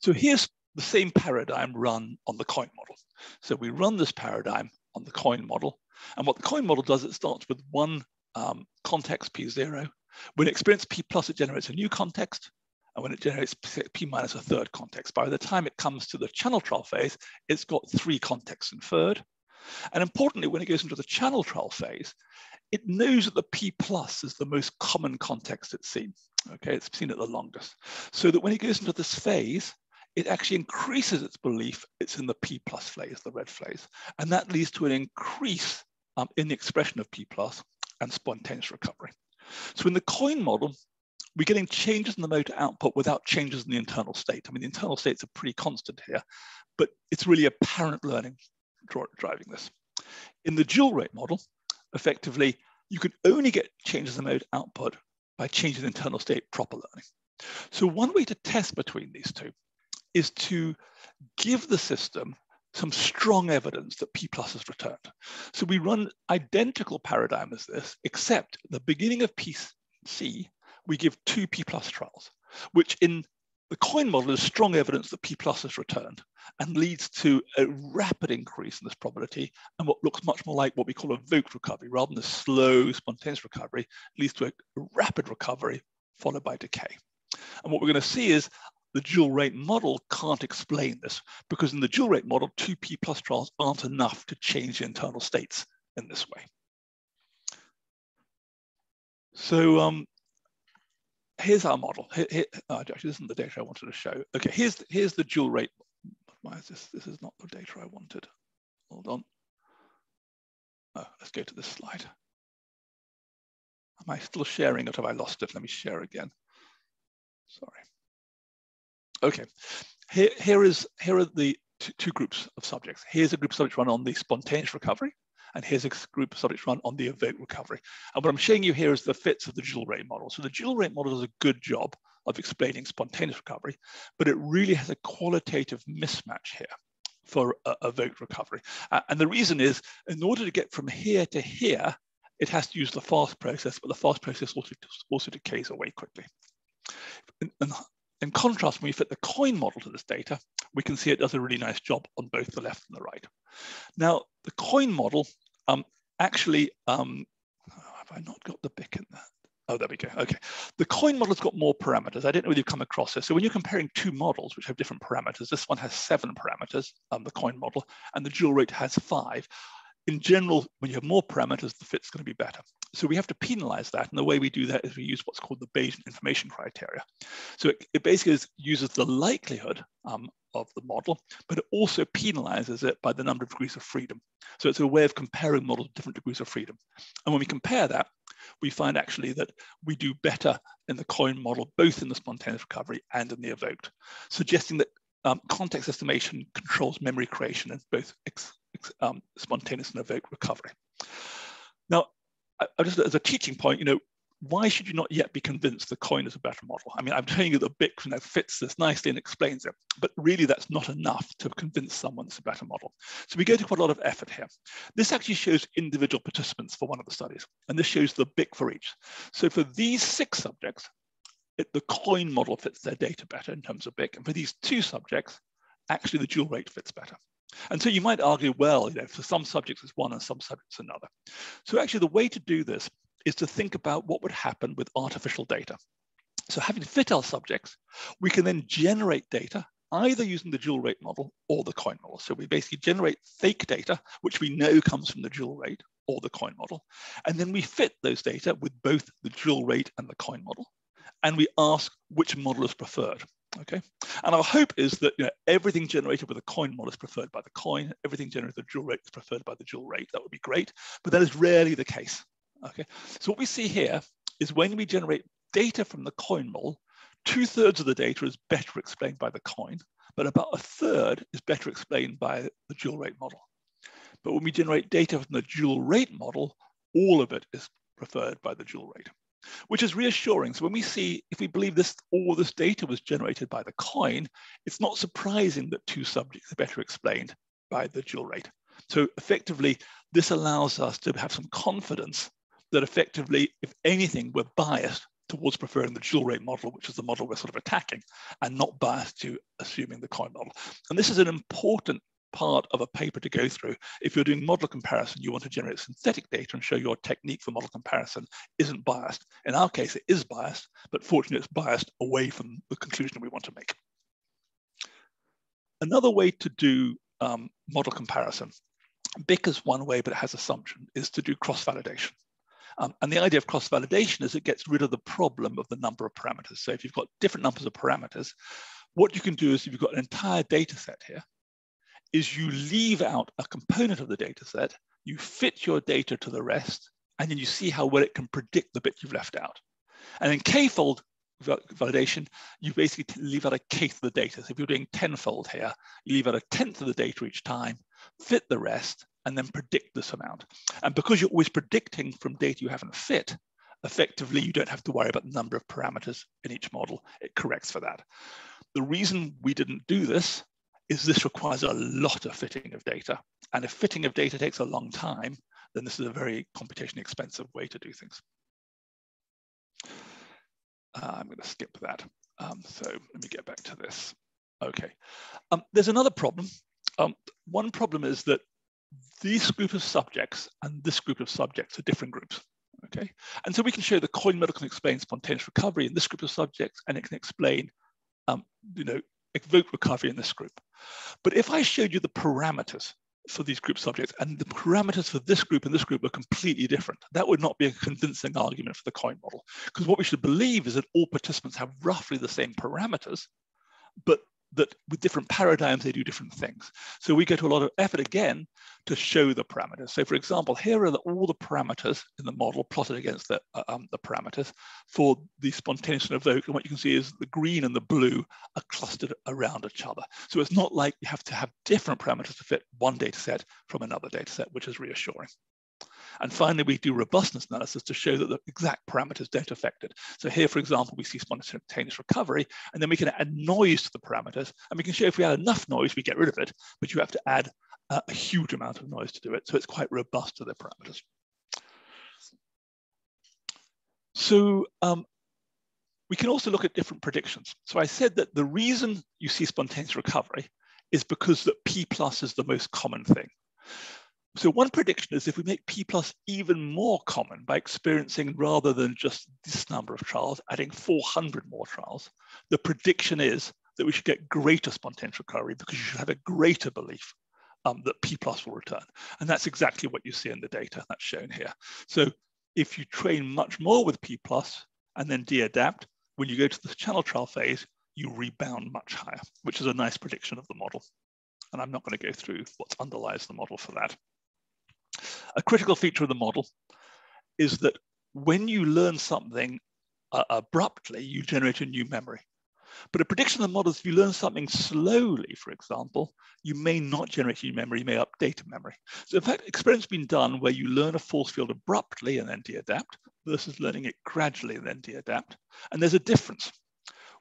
So here's the same paradigm run on the coin model. So we run this paradigm on the coin model. And what the coin model does, it starts with one um, context P0. When it experiences P plus, it generates a new context. And when it generates P minus a third context, by the time it comes to the channel trial phase, it's got three contexts inferred. And importantly, when it goes into the channel trial phase, it knows that the P plus is the most common context it's seen. Okay, it's seen it the longest. So that when it goes into this phase, it actually increases its belief it's in the P plus phase, the red phase. And that leads to an increase um, in the expression of P plus and spontaneous recovery. So in the coin model, we're getting changes in the motor output without changes in the internal state. I mean, the internal states are pretty constant here, but it's really apparent learning driving this. In the dual rate model, effectively, you can only get changes in the mode output by changing the internal state proper learning. So one way to test between these two is to give the system some strong evidence that P plus has returned. So we run identical paradigm as this, except the beginning of PC, we give two P plus trials, which in the coin model is strong evidence that P plus has returned and leads to a rapid increase in this probability and what looks much more like what we call a evoked recovery rather than a slow spontaneous recovery leads to a rapid recovery followed by decay. And what we're going to see is the dual rate model can't explain this because in the dual rate model, two P plus trials aren't enough to change the internal states in this way. So um, here's our model. Here, here, oh, actually, this isn't the data I wanted to show. Okay, here's, here's the dual rate. Why is this? This is not the data I wanted. Hold on. Oh, let's go to this slide. Am I still sharing it? Have I lost it? Let me share again. Sorry. Okay, here, here is here are the two groups of subjects. Here's a group of subjects run on the spontaneous recovery, and here's a group of subjects run on the evoked recovery. And what I'm showing you here is the fits of the dual rate model. So the dual rate model does a good job of explaining spontaneous recovery, but it really has a qualitative mismatch here for a, evoked recovery. Uh, and the reason is, in order to get from here to here, it has to use the fast process, but the fast process also, also decays away quickly. In, in contrast, when we fit the coin model to this data, we can see it does a really nice job on both the left and the right. Now, the coin model um, actually, um, have I not got the BIC in there? Oh, there we go. Okay. The coin model's got more parameters. I don't know whether you've come across this. So when you're comparing two models, which have different parameters, this one has seven parameters, um, the coin model, and the dual rate has five. In general, when you have more parameters, the fit's going to be better. So we have to penalize that. And the way we do that is we use what's called the Bayesian information criteria. So it, it basically uses the likelihood um, of the model, but it also penalizes it by the number of degrees of freedom. So it's a way of comparing models with different degrees of freedom. And when we compare that, we find actually that we do better in the coin model, both in the spontaneous recovery and in the evoked, suggesting that um, context estimation controls memory creation and both ex, ex, um, spontaneous and evoked recovery. Now, I, I just as a teaching point, you know, why should you not yet be convinced the coin is a better model? I mean, I'm telling you that BIC you know, fits this nicely and explains it, but really that's not enough to convince someone it's a better model. So we go to quite a lot of effort here. This actually shows individual participants for one of the studies, and this shows the BIC for each. So for these six subjects, it, the coin model fits their data better in terms of BIC, and for these two subjects, actually the dual rate fits better. And so you might argue, well, you know, for some subjects it's one and some subjects another. So actually the way to do this is to think about what would happen with artificial data. So having fit our subjects, we can then generate data either using the dual rate model or the coin model. So we basically generate fake data, which we know comes from the dual rate or the coin model. And then we fit those data with both the dual rate and the coin model. And we ask which model is preferred. Okay, and our hope is that you know, everything generated with a coin model is preferred by the coin, everything generated with the dual rate is preferred by the dual rate. That would be great, but that is rarely the case. Okay, so what we see here is when we generate data from the coin model, two thirds of the data is better explained by the coin, but about a third is better explained by the dual rate model. But when we generate data from the dual rate model, all of it is preferred by the dual rate, which is reassuring. So when we see, if we believe this, all this data was generated by the coin, it's not surprising that two subjects are better explained by the dual rate. So effectively, this allows us to have some confidence that effectively, if anything, we're biased towards preferring the dual rate model, which is the model we're sort of attacking, and not biased to assuming the coin model. And this is an important part of a paper to go through. If you're doing model comparison, you want to generate synthetic data and show your technique for model comparison isn't biased. In our case, it is biased, but fortunately it's biased away from the conclusion we want to make. Another way to do um, model comparison, BIC is one way, but it has assumption, is to do cross-validation. Um, and the idea of cross-validation is it gets rid of the problem of the number of parameters. So if you've got different numbers of parameters, what you can do is if you've got an entire data set here, is you leave out a component of the data set, you fit your data to the rest, and then you see how well it can predict the bit you've left out. And in k-fold validation, you basically leave out a kth of the data. So if you're doing tenfold here, you leave out a tenth of the data each time, fit the rest, and then predict this amount. And because you're always predicting from data you haven't fit, effectively you don't have to worry about the number of parameters in each model. It corrects for that. The reason we didn't do this is this requires a lot of fitting of data. And if fitting of data takes a long time, then this is a very computationally expensive way to do things. Uh, I'm going to skip that. Um, so let me get back to this. Okay. Um, there's another problem. Um, one problem is that this group of subjects and this group of subjects are different groups. Okay, and so we can show the coin model can explain spontaneous recovery in this group of subjects, and it can explain, um, you know, evoke recovery in this group. But if I showed you the parameters for these group subjects and the parameters for this group and this group are completely different, that would not be a convincing argument for the coin model. Because what we should believe is that all participants have roughly the same parameters, but that with different paradigms, they do different things. So we go to a lot of effort again to show the parameters. So for example, here are the, all the parameters in the model plotted against the, uh, um, the parameters for the spontaneous and evoked. And what you can see is the green and the blue are clustered around each other. So it's not like you have to have different parameters to fit one data set from another data set, which is reassuring. And finally, we do robustness analysis to show that the exact parameters don't affect it. So here, for example, we see spontaneous recovery, and then we can add noise to the parameters. And we can show if we add enough noise, we get rid of it, but you have to add a huge amount of noise to do it. So it's quite robust to the parameters. So um, we can also look at different predictions. So I said that the reason you see spontaneous recovery is because that P plus is the most common thing. So one prediction is if we make P plus even more common by experiencing rather than just this number of trials, adding 400 more trials, the prediction is that we should get greater spontaneous recovery because you should have a greater belief um, that P plus will return. And that's exactly what you see in the data that's shown here. So if you train much more with P plus and then de-adapt, when you go to the channel trial phase, you rebound much higher, which is a nice prediction of the model. And I'm not going to go through what underlies the model for that. A critical feature of the model is that when you learn something uh, abruptly, you generate a new memory. But a prediction of the model is if you learn something slowly, for example, you may not generate a new memory, you may update a memory. So in fact, experiments have been done where you learn a force field abruptly and then de-adapt versus learning it gradually and then de-adapt. And there's a difference.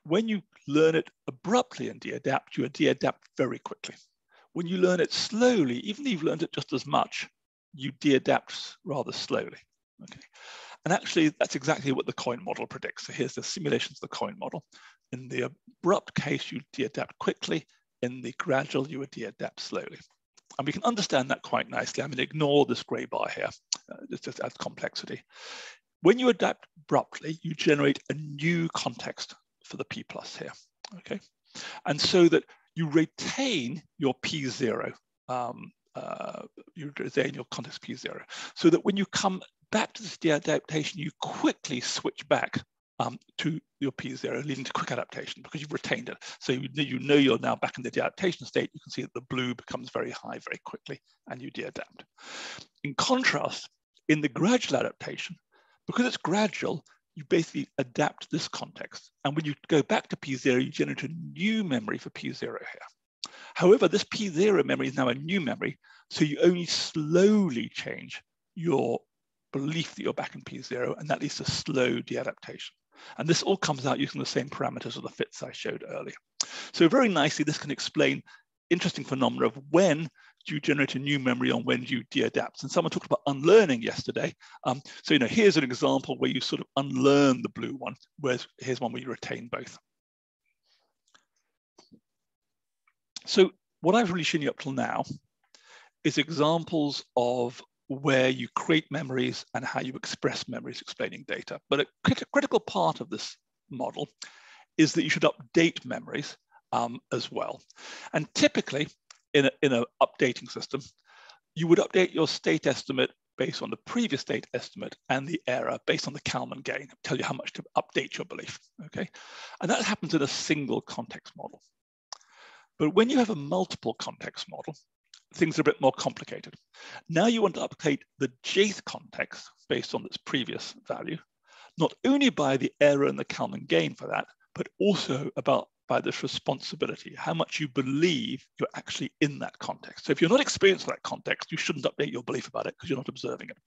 When you learn it abruptly and de-adapt, you de-adapt very quickly. When you learn it slowly, even if you've learned it just as much, you de-adapt rather slowly. Okay. And actually, that's exactly what the coin model predicts. So here's the simulations of the coin model. In the abrupt case, you de-adapt quickly. In the gradual, you would de-adapt slowly. And we can understand that quite nicely. I mean, ignore this gray bar here. Uh, just adds complexity. When you adapt abruptly, you generate a new context for the P plus here, okay? And so that you retain your P0 um, uh, there in your context P0, so that when you come back to this de-adaptation, you quickly switch back um, to your P0, leading to quick adaptation because you've retained it. So you, you know you're now back in the de-adaptation state. You can see that the blue becomes very high very quickly and you de-adapt. In contrast, in the gradual adaptation, because it's gradual, you basically adapt this context. And when you go back to P0, you generate a new memory for P0 here. However, this P0 memory is now a new memory, so you only slowly change your belief that you're back in P0, and that leads to slow de-adaptation. And this all comes out using the same parameters of the fits I showed earlier. So very nicely, this can explain interesting phenomena of when do you generate a new memory on when you de-adapt. And someone talked about unlearning yesterday. Um, so you know, here's an example where you sort of unlearn the blue one, whereas here's one where you retain both. So what I've really shown you up till now is examples of where you create memories and how you express memories explaining data. But a crit critical part of this model is that you should update memories um, as well. And typically in an updating system, you would update your state estimate based on the previous state estimate and the error based on the Kalman gain, tell you how much to update your belief, okay? And that happens in a single context model. But when you have a multiple context model, things are a bit more complicated. Now you want to update the jth context based on its previous value, not only by the error and the Kalman gain for that, but also about by this responsibility, how much you believe you're actually in that context. So if you're not experienced in that context, you shouldn't update your belief about it because you're not observing it.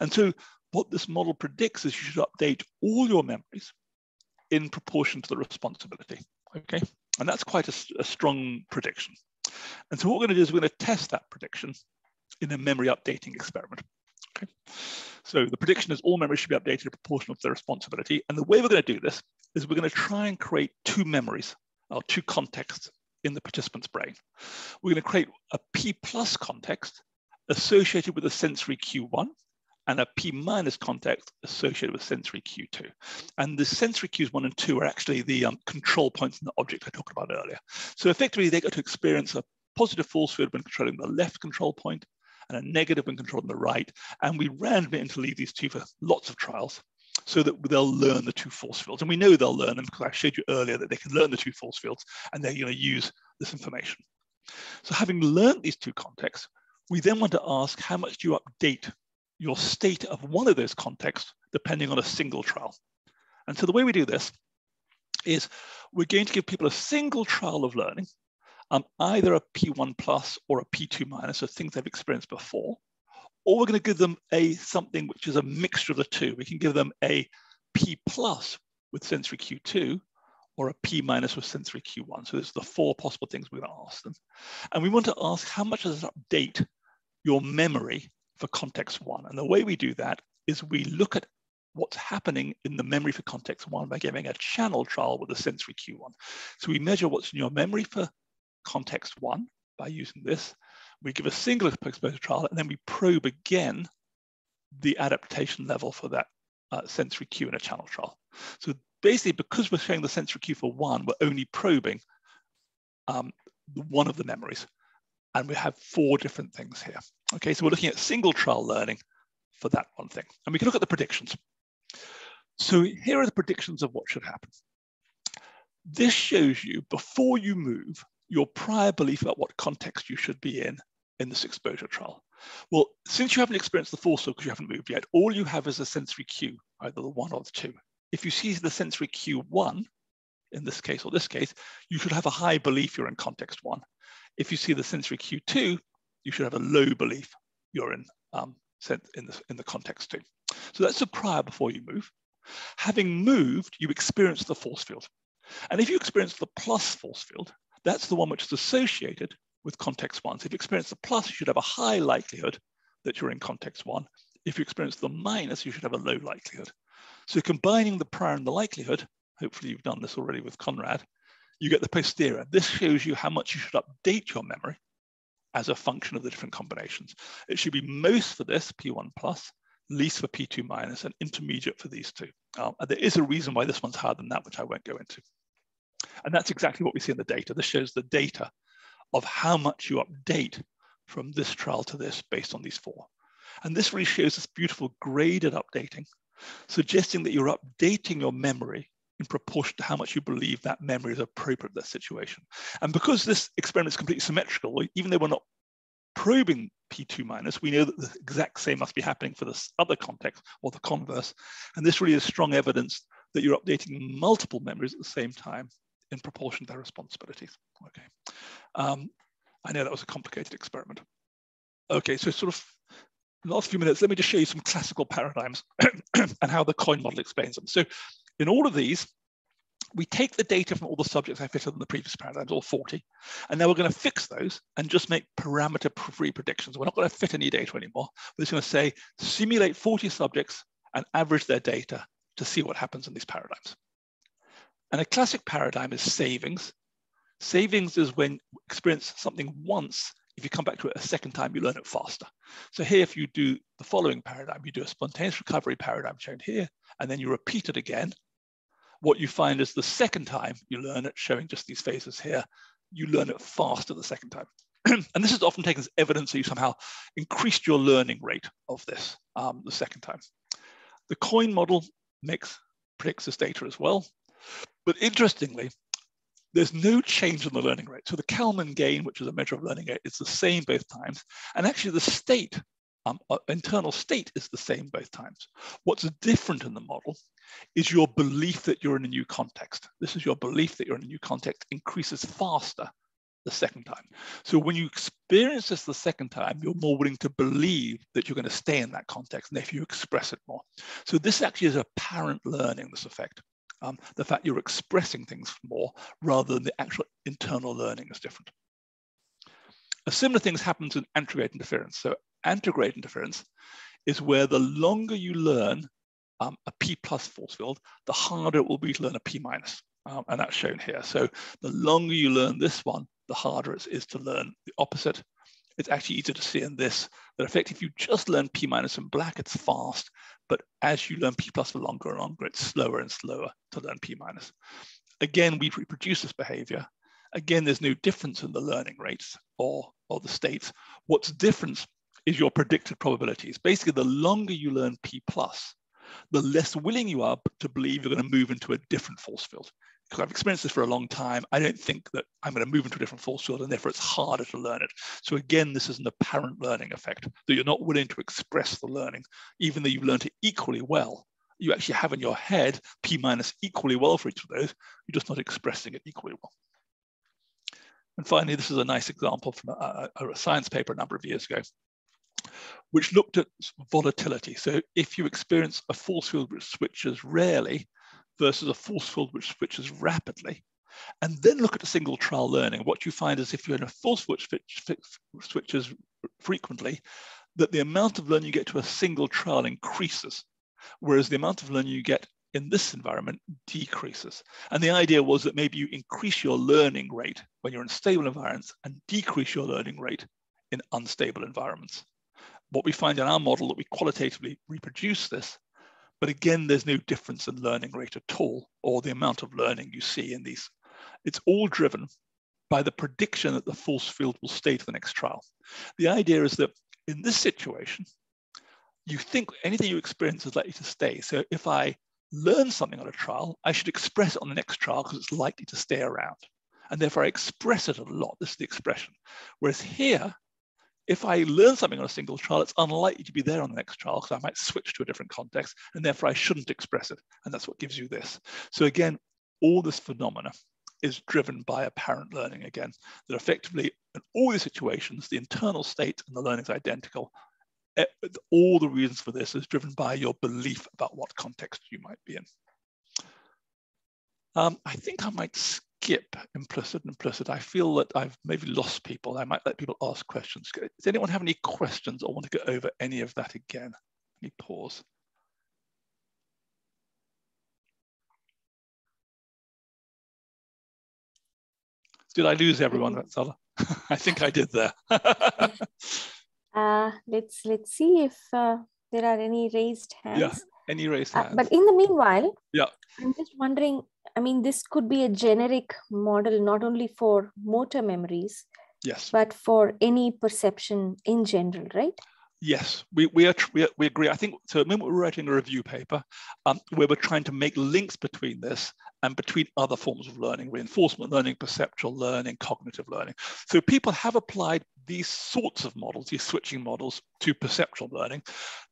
And so what this model predicts is you should update all your memories in proportion to the responsibility, okay? And that's quite a, a strong prediction. And so what we're going to do is we're going to test that prediction in a memory updating experiment. Okay. So the prediction is all memories should be updated in proportion of their responsibility. And the way we're going to do this is we're going to try and create two memories or two contexts in the participant's brain. We're going to create a P plus context associated with a sensory cue 1 and a P minus context associated with sensory cue 2. And the sensory cues one and two are actually the um, control points in the object I talked about earlier. So effectively, they get to experience a positive force field when controlling the left control point and a negative when controlling the right. And we randomly interleave these two for lots of trials. so that they'll learn the two force fields. And we know they'll learn them because I showed you earlier that they can learn the two force fields and they're going to use this information. So having learned these two contexts, we then want to ask how much do you update your state of one of those contexts depending on a single trial. And so the way we do this is we're going to give people a single trial of learning, um, either a P1 plus or a P2 minus, so things they've experienced before, or we're going to give them a something which is a mixture of the two. We can give them a P plus with sensory cue 2 or a P minus with sensory cue 1. So there's the four possible things we're going to ask them. And we want to ask how much does it update your memory for context one? And the way we do that is we look at what's happening in the memory for context one by giving a channel trial with a sensory cue 1. So we measure what's in your memory for context one by using this. We give a single exposure trial and then we probe again the adaptation level for that uh, sensory cue in a channel trial. So basically, because we're showing the sensory cue for one, we're only probing um, one of the memories. And we have four different things here. Okay, so we're looking at single trial learning for that one thing. And we can look at the predictions. So here are the predictions of what should happen. This shows you before you move your prior belief about what context you should be in in this exposure trial. Well, since you haven't experienced the force because you haven't moved yet, all you have is a sensory cue, either the one or the two. If you see the sensory cue one, in this case or this case, you should have a high belief you're in context one. If you see the sensory cue two, you should have a low belief you're in um, in the, in the context two. So that's a prior before you move. Having moved, you experience the force field. And if you experience the plus force field, that's the one which is associated with context one. So if you experience the plus, you should have a high likelihood that you're in context one. If you experience the minus, you should have a low likelihood. So combining the prior and the likelihood, hopefully you've done this already with Konrad, you get the posterior. This shows you how much you should update your memory as a function of the different combinations. It should be most for this, P1 plus, least for P2 minus, and intermediate for these two. Um, and there is a reason why this one's higher than that, which I won't go into. And that's exactly what we see in the data. This shows the data of how much you update from this trial to this based on these four. And this really shows this beautiful graded updating, suggesting that you're updating your memory in proportion to how much you believe that memory is appropriate to that situation. And because this experiment is completely symmetrical, even though we're not probing P2 minus, we know that the exact same must be happening for this other context or the converse. And this really is strong evidence that you're updating multiple memories at the same time in proportion to their responsibilities. Okay, um, I know that was a complicated experiment. Okay, so sort of last few minutes, let me just show you some classical paradigms and how the coin model explains them. So in all of these, we take the data from all the subjects I fitted in the previous paradigms, all 40, and now we're going to fix those and just make parameter-free predictions. We're not going to fit any data anymore. We're just going to say, simulate 40 subjects and average their data to see what happens in these paradigms. And a classic paradigm is savings. Savings is when you experience something once, if you come back to it a second time, you learn it faster. So here, if you do the following paradigm, you do a spontaneous recovery paradigm shown here, and then you repeat it again, what you find is the second time you learn it, showing just these phases here, you learn it faster the second time. and this is often taken as evidence that you somehow increased your learning rate of this um, the second time. The coin model makes predicts this data as well. But interestingly, there's no change in the learning rate. So the Kalman gain, which is a measure of learning rate, is the same both times. And actually the state, um, internal state is the same both times. What's different in the model is your belief that you're in a new context. This is your belief that you're in a new context increases faster the second time. So when you experience this the second time, you're more willing to believe that you're going to stay in that context and if you express it more. So this actually is apparent learning, this effect um, the fact you're expressing things more rather than the actual internal learning is different. A similar thing happens in anterograde interference. So anterograde interference is where the longer you learn um, a P plus force field, the harder it will be to learn a P minus. Um, and that's shown here. So the longer you learn this one, the harder it is to learn the opposite. It's actually easier to see in this, that effectively if you just learn P minus in black, it's fast. But as you learn P plus for longer and longer, it's slower and slower to learn P minus. Again, we reproduce this behavior. Again, there's no difference in the learning rates or, or the states. What's different is your predicted probabilities. Basically, the longer you learn P plus, the less willing you are to believe you're going to move into a different force field. Because I've experienced this for a long time, I don't think that I'm going to move into a different force field and therefore it's harder to learn it. So again, this is an apparent learning effect that you're not willing to express the learning, even though you've learned it equally well. You actually have in your head P minus equally well for each of those, you're just not expressing it equally well. And finally, this is a nice example from a, a, science paper a number of years ago, which looked at volatility. So if you experience a force field which switches rarely versus a force field which switches rapidly, and then look at a single trial learning, what you find is if you're in a force which switches frequently, that the amount of learning you get to a single trial increases, whereas the amount of learning you get in this environment decreases. And the idea was that maybe you increase your learning rate when you're in stable environments and decrease your learning rate in unstable environments. What we find in our model that we qualitatively reproduce this, but again, there's no difference in learning rate at all, or the amount of learning you see in these. It's all driven by the prediction that the force field will stay to the next trial. The idea is that in this situation, you think anything you experience is likely to stay. So if I learn something on a trial, I should express it on the next trial because it's likely to stay around. And therefore I express it a lot. This is the expression. Whereas here, if I learn something on a single trial, it's unlikely to be there on the next trial because I might switch to a different context and therefore I shouldn't express it. And that's what gives you this. So again, all this phenomena is driven by apparent learning again, that effectively in all these situations, the internal state and the learning is identical Eh, all the reasons for this is driven by your belief about what context you might be in. Um, I think I might skip implicit and implicit. I feel that I've maybe lost people. I might let people ask questions. Does anyone have any questions or want to go over any of that again? Let me pause. Did I lose everyone, Vatsala? I think I did there. Uh, let's let's see if uh, there are any raised hands. Yeah, any raised hands. Uh, but in the meanwhile, yeah, I'm just wondering. I mean, this could be a generic model not only for motor memories, yes, but for any perception in general, right? Yes, we, we, are, we, we agree. I think so. At we're writing a review paper um, where we're trying to make links between this and between other forms of learning, reinforcement learning, perceptual learning, cognitive learning. So people have applied these sorts of models, these switching models to perceptual learning.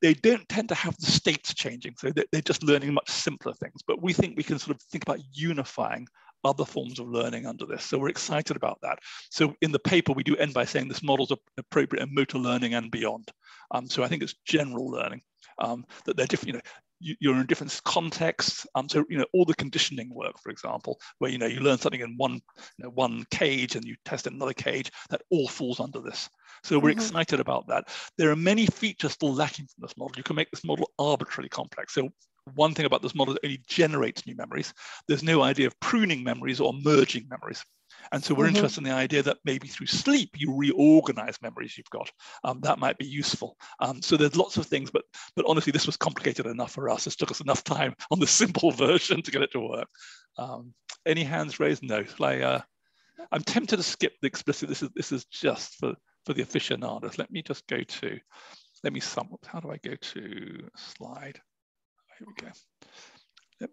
They don't tend to have the states changing. So they're just learning much simpler things. But we think we can sort of think about unifying other forms of learning under this. So we're excited about that. So in the paper, we do end by saying this model is appropriate in motor learning and beyond. Um, so I think it's general learning um, that they're different. You know, you, are in different contexts. Um, so you know all the conditioning work, for example, where you know you learn something in one you know, one cage and you test in another cage, that all falls under this. So we're mm-hmm. excited about that. There are many features still lacking from this model. You can make this model arbitrarily complex. So one thing about this model is it only generates new memories. There's no idea of pruning memories or merging memories. And so we're mm-hmm. interested in the idea that maybe through sleep you reorganize memories you've got. Um, that might be useful. Um, so there's lots of things, but but honestly, this was complicated enough for us. It took us enough time on the simple version to get it to work. Um, any hands raised? No. Like, uh, I'm tempted to skip the explicit. This is this is just for for the aficionados. Let me just go to. Let me sum. Up. How do I go to slide? Here we go.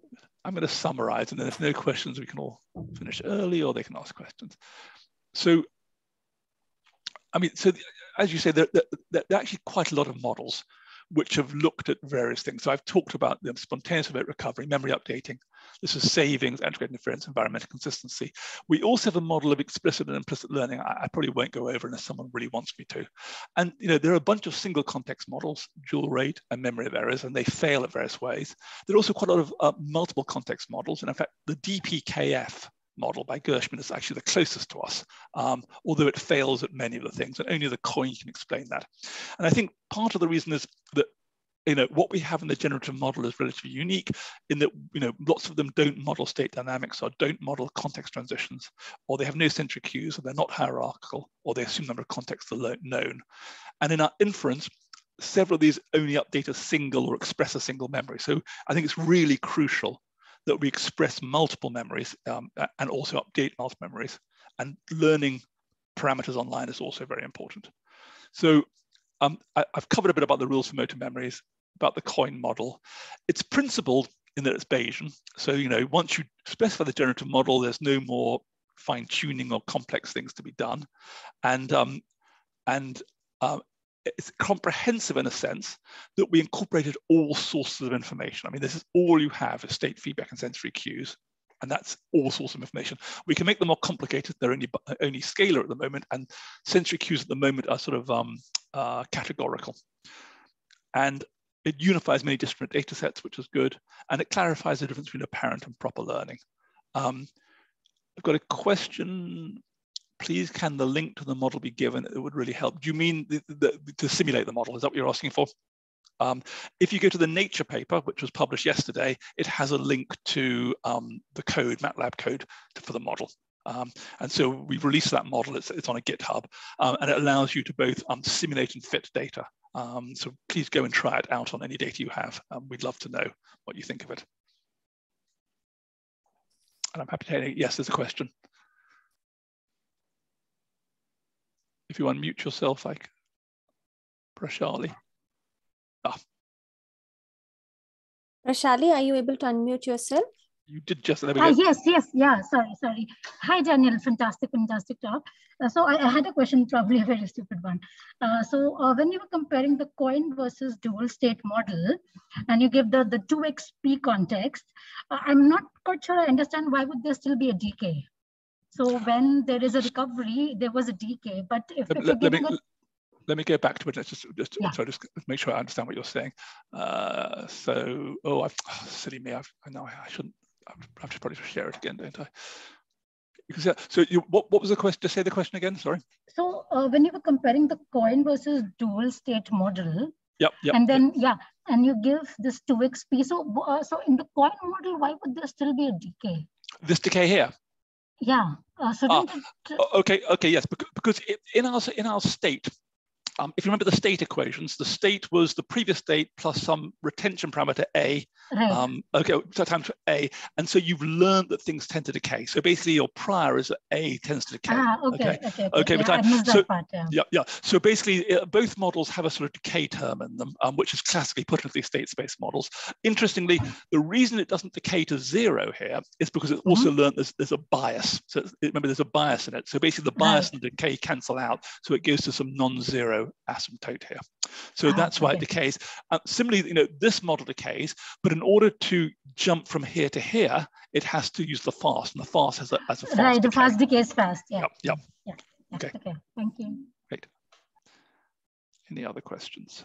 I'm going to summarize, and then if no questions, we can all finish early or they can ask questions. So, I mean, so as you say, there, there, there are actually quite a lot of models which have looked at various things. So I've talked about the spontaneous evoked recovery, memory updating. This is savings, anterograde interference, environmental consistency. We also have a model of explicit and implicit learning. I, I, probably won't go over unless someone really wants me to. And you know, there are a bunch of single context models, dual rate and memory of errors, and they fail at various ways. There are also quite a lot of uh, multiple context models. And in fact, the DPKF model by Gershman is actually the closest to us, um, although it fails at many of the things, and only the coin can explain that. And I think part of the reason is that you know what we have in the generative model is relatively unique in that you know lots of them don't model state dynamics or don't model context transitions or they have no sensory cues or they're not hierarchical or they assume number of contexts are known and in our inference several of these only update a single or express a single memory so i think it's really crucial that we express multiple memories um, and also update multiple memories. And learning parameters online is also very important. So um, I, have covered a bit about the rules for motor memories. about the coin model. It's principled in that it's Bayesian. So, you know, once you specify the generative model, there's no more fine tuning or complex things to be done. And, um, and um, it's comprehensive in a sense that we incorporated all sources of information. I mean, this is all you have is state feedback and sensory cues. And that's all source of information. We can make them more complicated. They're only, only scalar at the moment, and sensory cues at the moment are sort of um, uh, categorical. And it unifies many different data sets, which is good, and it clarifies the difference between apparent and proper learning. Um, I've got a question. Please, can the link to the model be given? It would really help. Do you mean the, the, to simulate the model? Is that what you're asking for? Um, if you go to the Nature paper, which was published yesterday, it has a link to um, the code, MATLAB code to, for the model. Um, and so we've released that model, it's, it's on a GitHub, uh, and it allows you to both um, simulate and fit data. Um, so please go and try it out on any data you have. Um, we'd love to know what you think of it. And I'm happy to hear, yes, there's a question. If you unmute yourself, like Prashali. Ah. Prashali, are you able to unmute yourself? You did just. There uh, yes, yes, yeah. Sorry, sorry. Hi, Daniel. Fantastic, fantastic talk. Uh, so I, I, had a question, probably a very stupid one. Uh, so uh, when you were comparing the coin versus dual state model, and you give the the two XP context, uh, I'm not quite sure I understand why would there still be a decay. So when there is a recovery, there was a decay. But if, let, if let, let me, a... let me go back to it. Let's just just yeah. sorry, just make sure I understand what you're saying. Uh, so oh, I've oh, silly me. I've I know I shouldn't I have to probably share it again, don't I? Because, so you, what, what was the question? Just say the question again, sorry. So uh, when you were comparing the coin versus dual state model, Yep, yep, and then yep. yeah, and you give this 2xp. So uh, so in the coin model, why would there still be a decay? This decay here. Yeah. Uh, so ah, okay, okay, yes, because in our in our state, um, if you remember the state equations, the state was the previous state plus some retention parameter A. Right. Um, okay, times A. And so you've learned that things tend to decay. So basically your prior is that A tends to decay. Ah, okay, okay. Okay, okay yeah, but so, part, yeah. yeah. yeah, So basically uh, both models have a sort of decay term in them, um, which is classically put into these state space models. Interestingly, the reason it doesn't decay to zero here is because it also mm -hmm. learned there's, there's a bias. So remember, there's a bias in it. So basically the bias right. and the decay cancel out. So it goes to some non-zero asymptote here. So ah, that's why okay. it decays. Uh, similarly, you know, this model decays, but in order to jump from here to here, it has to use the fast, and the fast has a, has a fast Right, decay. the fast decays fast, yeah. Yep, yep. Yeah, yeah. Okay. Okay, thank you. Great. Any other questions?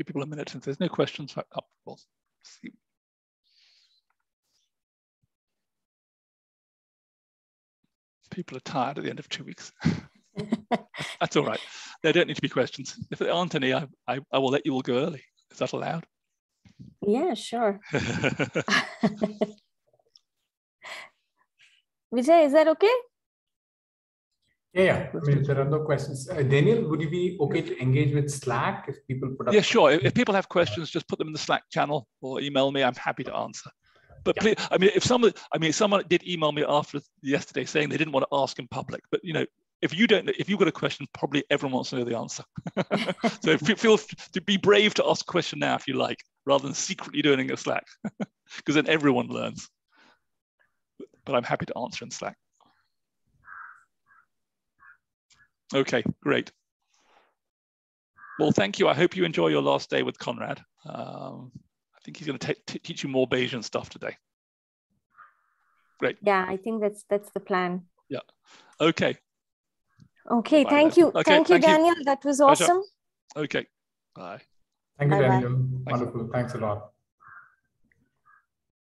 Give people a minute. If there's no questions, oh, we'll see. People are tired at the end of two weeks. That's all right. There don't need to be questions. If there aren't any, I, I, I will let you all go early. Is that allowed? Yeah, sure. Vijay, is that okay? Yeah, yeah. I mean, if there are no questions, uh, Daniel, would you be okay to engage with Slack if people put up? Yeah, sure. If, if people have questions, just put them in the Slack channel or email me. I'm happy to answer. But yeah. please, I mean, if someone, I mean, someone did email me after yesterday saying they didn't want to ask in public, but you know, if you don't, if you've got a question, probably everyone wants to know the answer. so feel to be brave to ask a question now if you like, rather than secretly doing it in Slack, because then everyone learns. But I'm happy to answer in Slack. Okay, great. Well, thank you. I hope you enjoy your last day with Konrad. Um, I think he's going to teach you more Bayesian stuff today. Great. Yeah, I think that's that's the plan. Yeah. Okay. Okay. Bye thank then. you. Okay, thank you, thank Daniel. You. That was awesome. Okay. Bye. Thank you, Bye Daniel. -bye. Wonderful. Thanks a lot.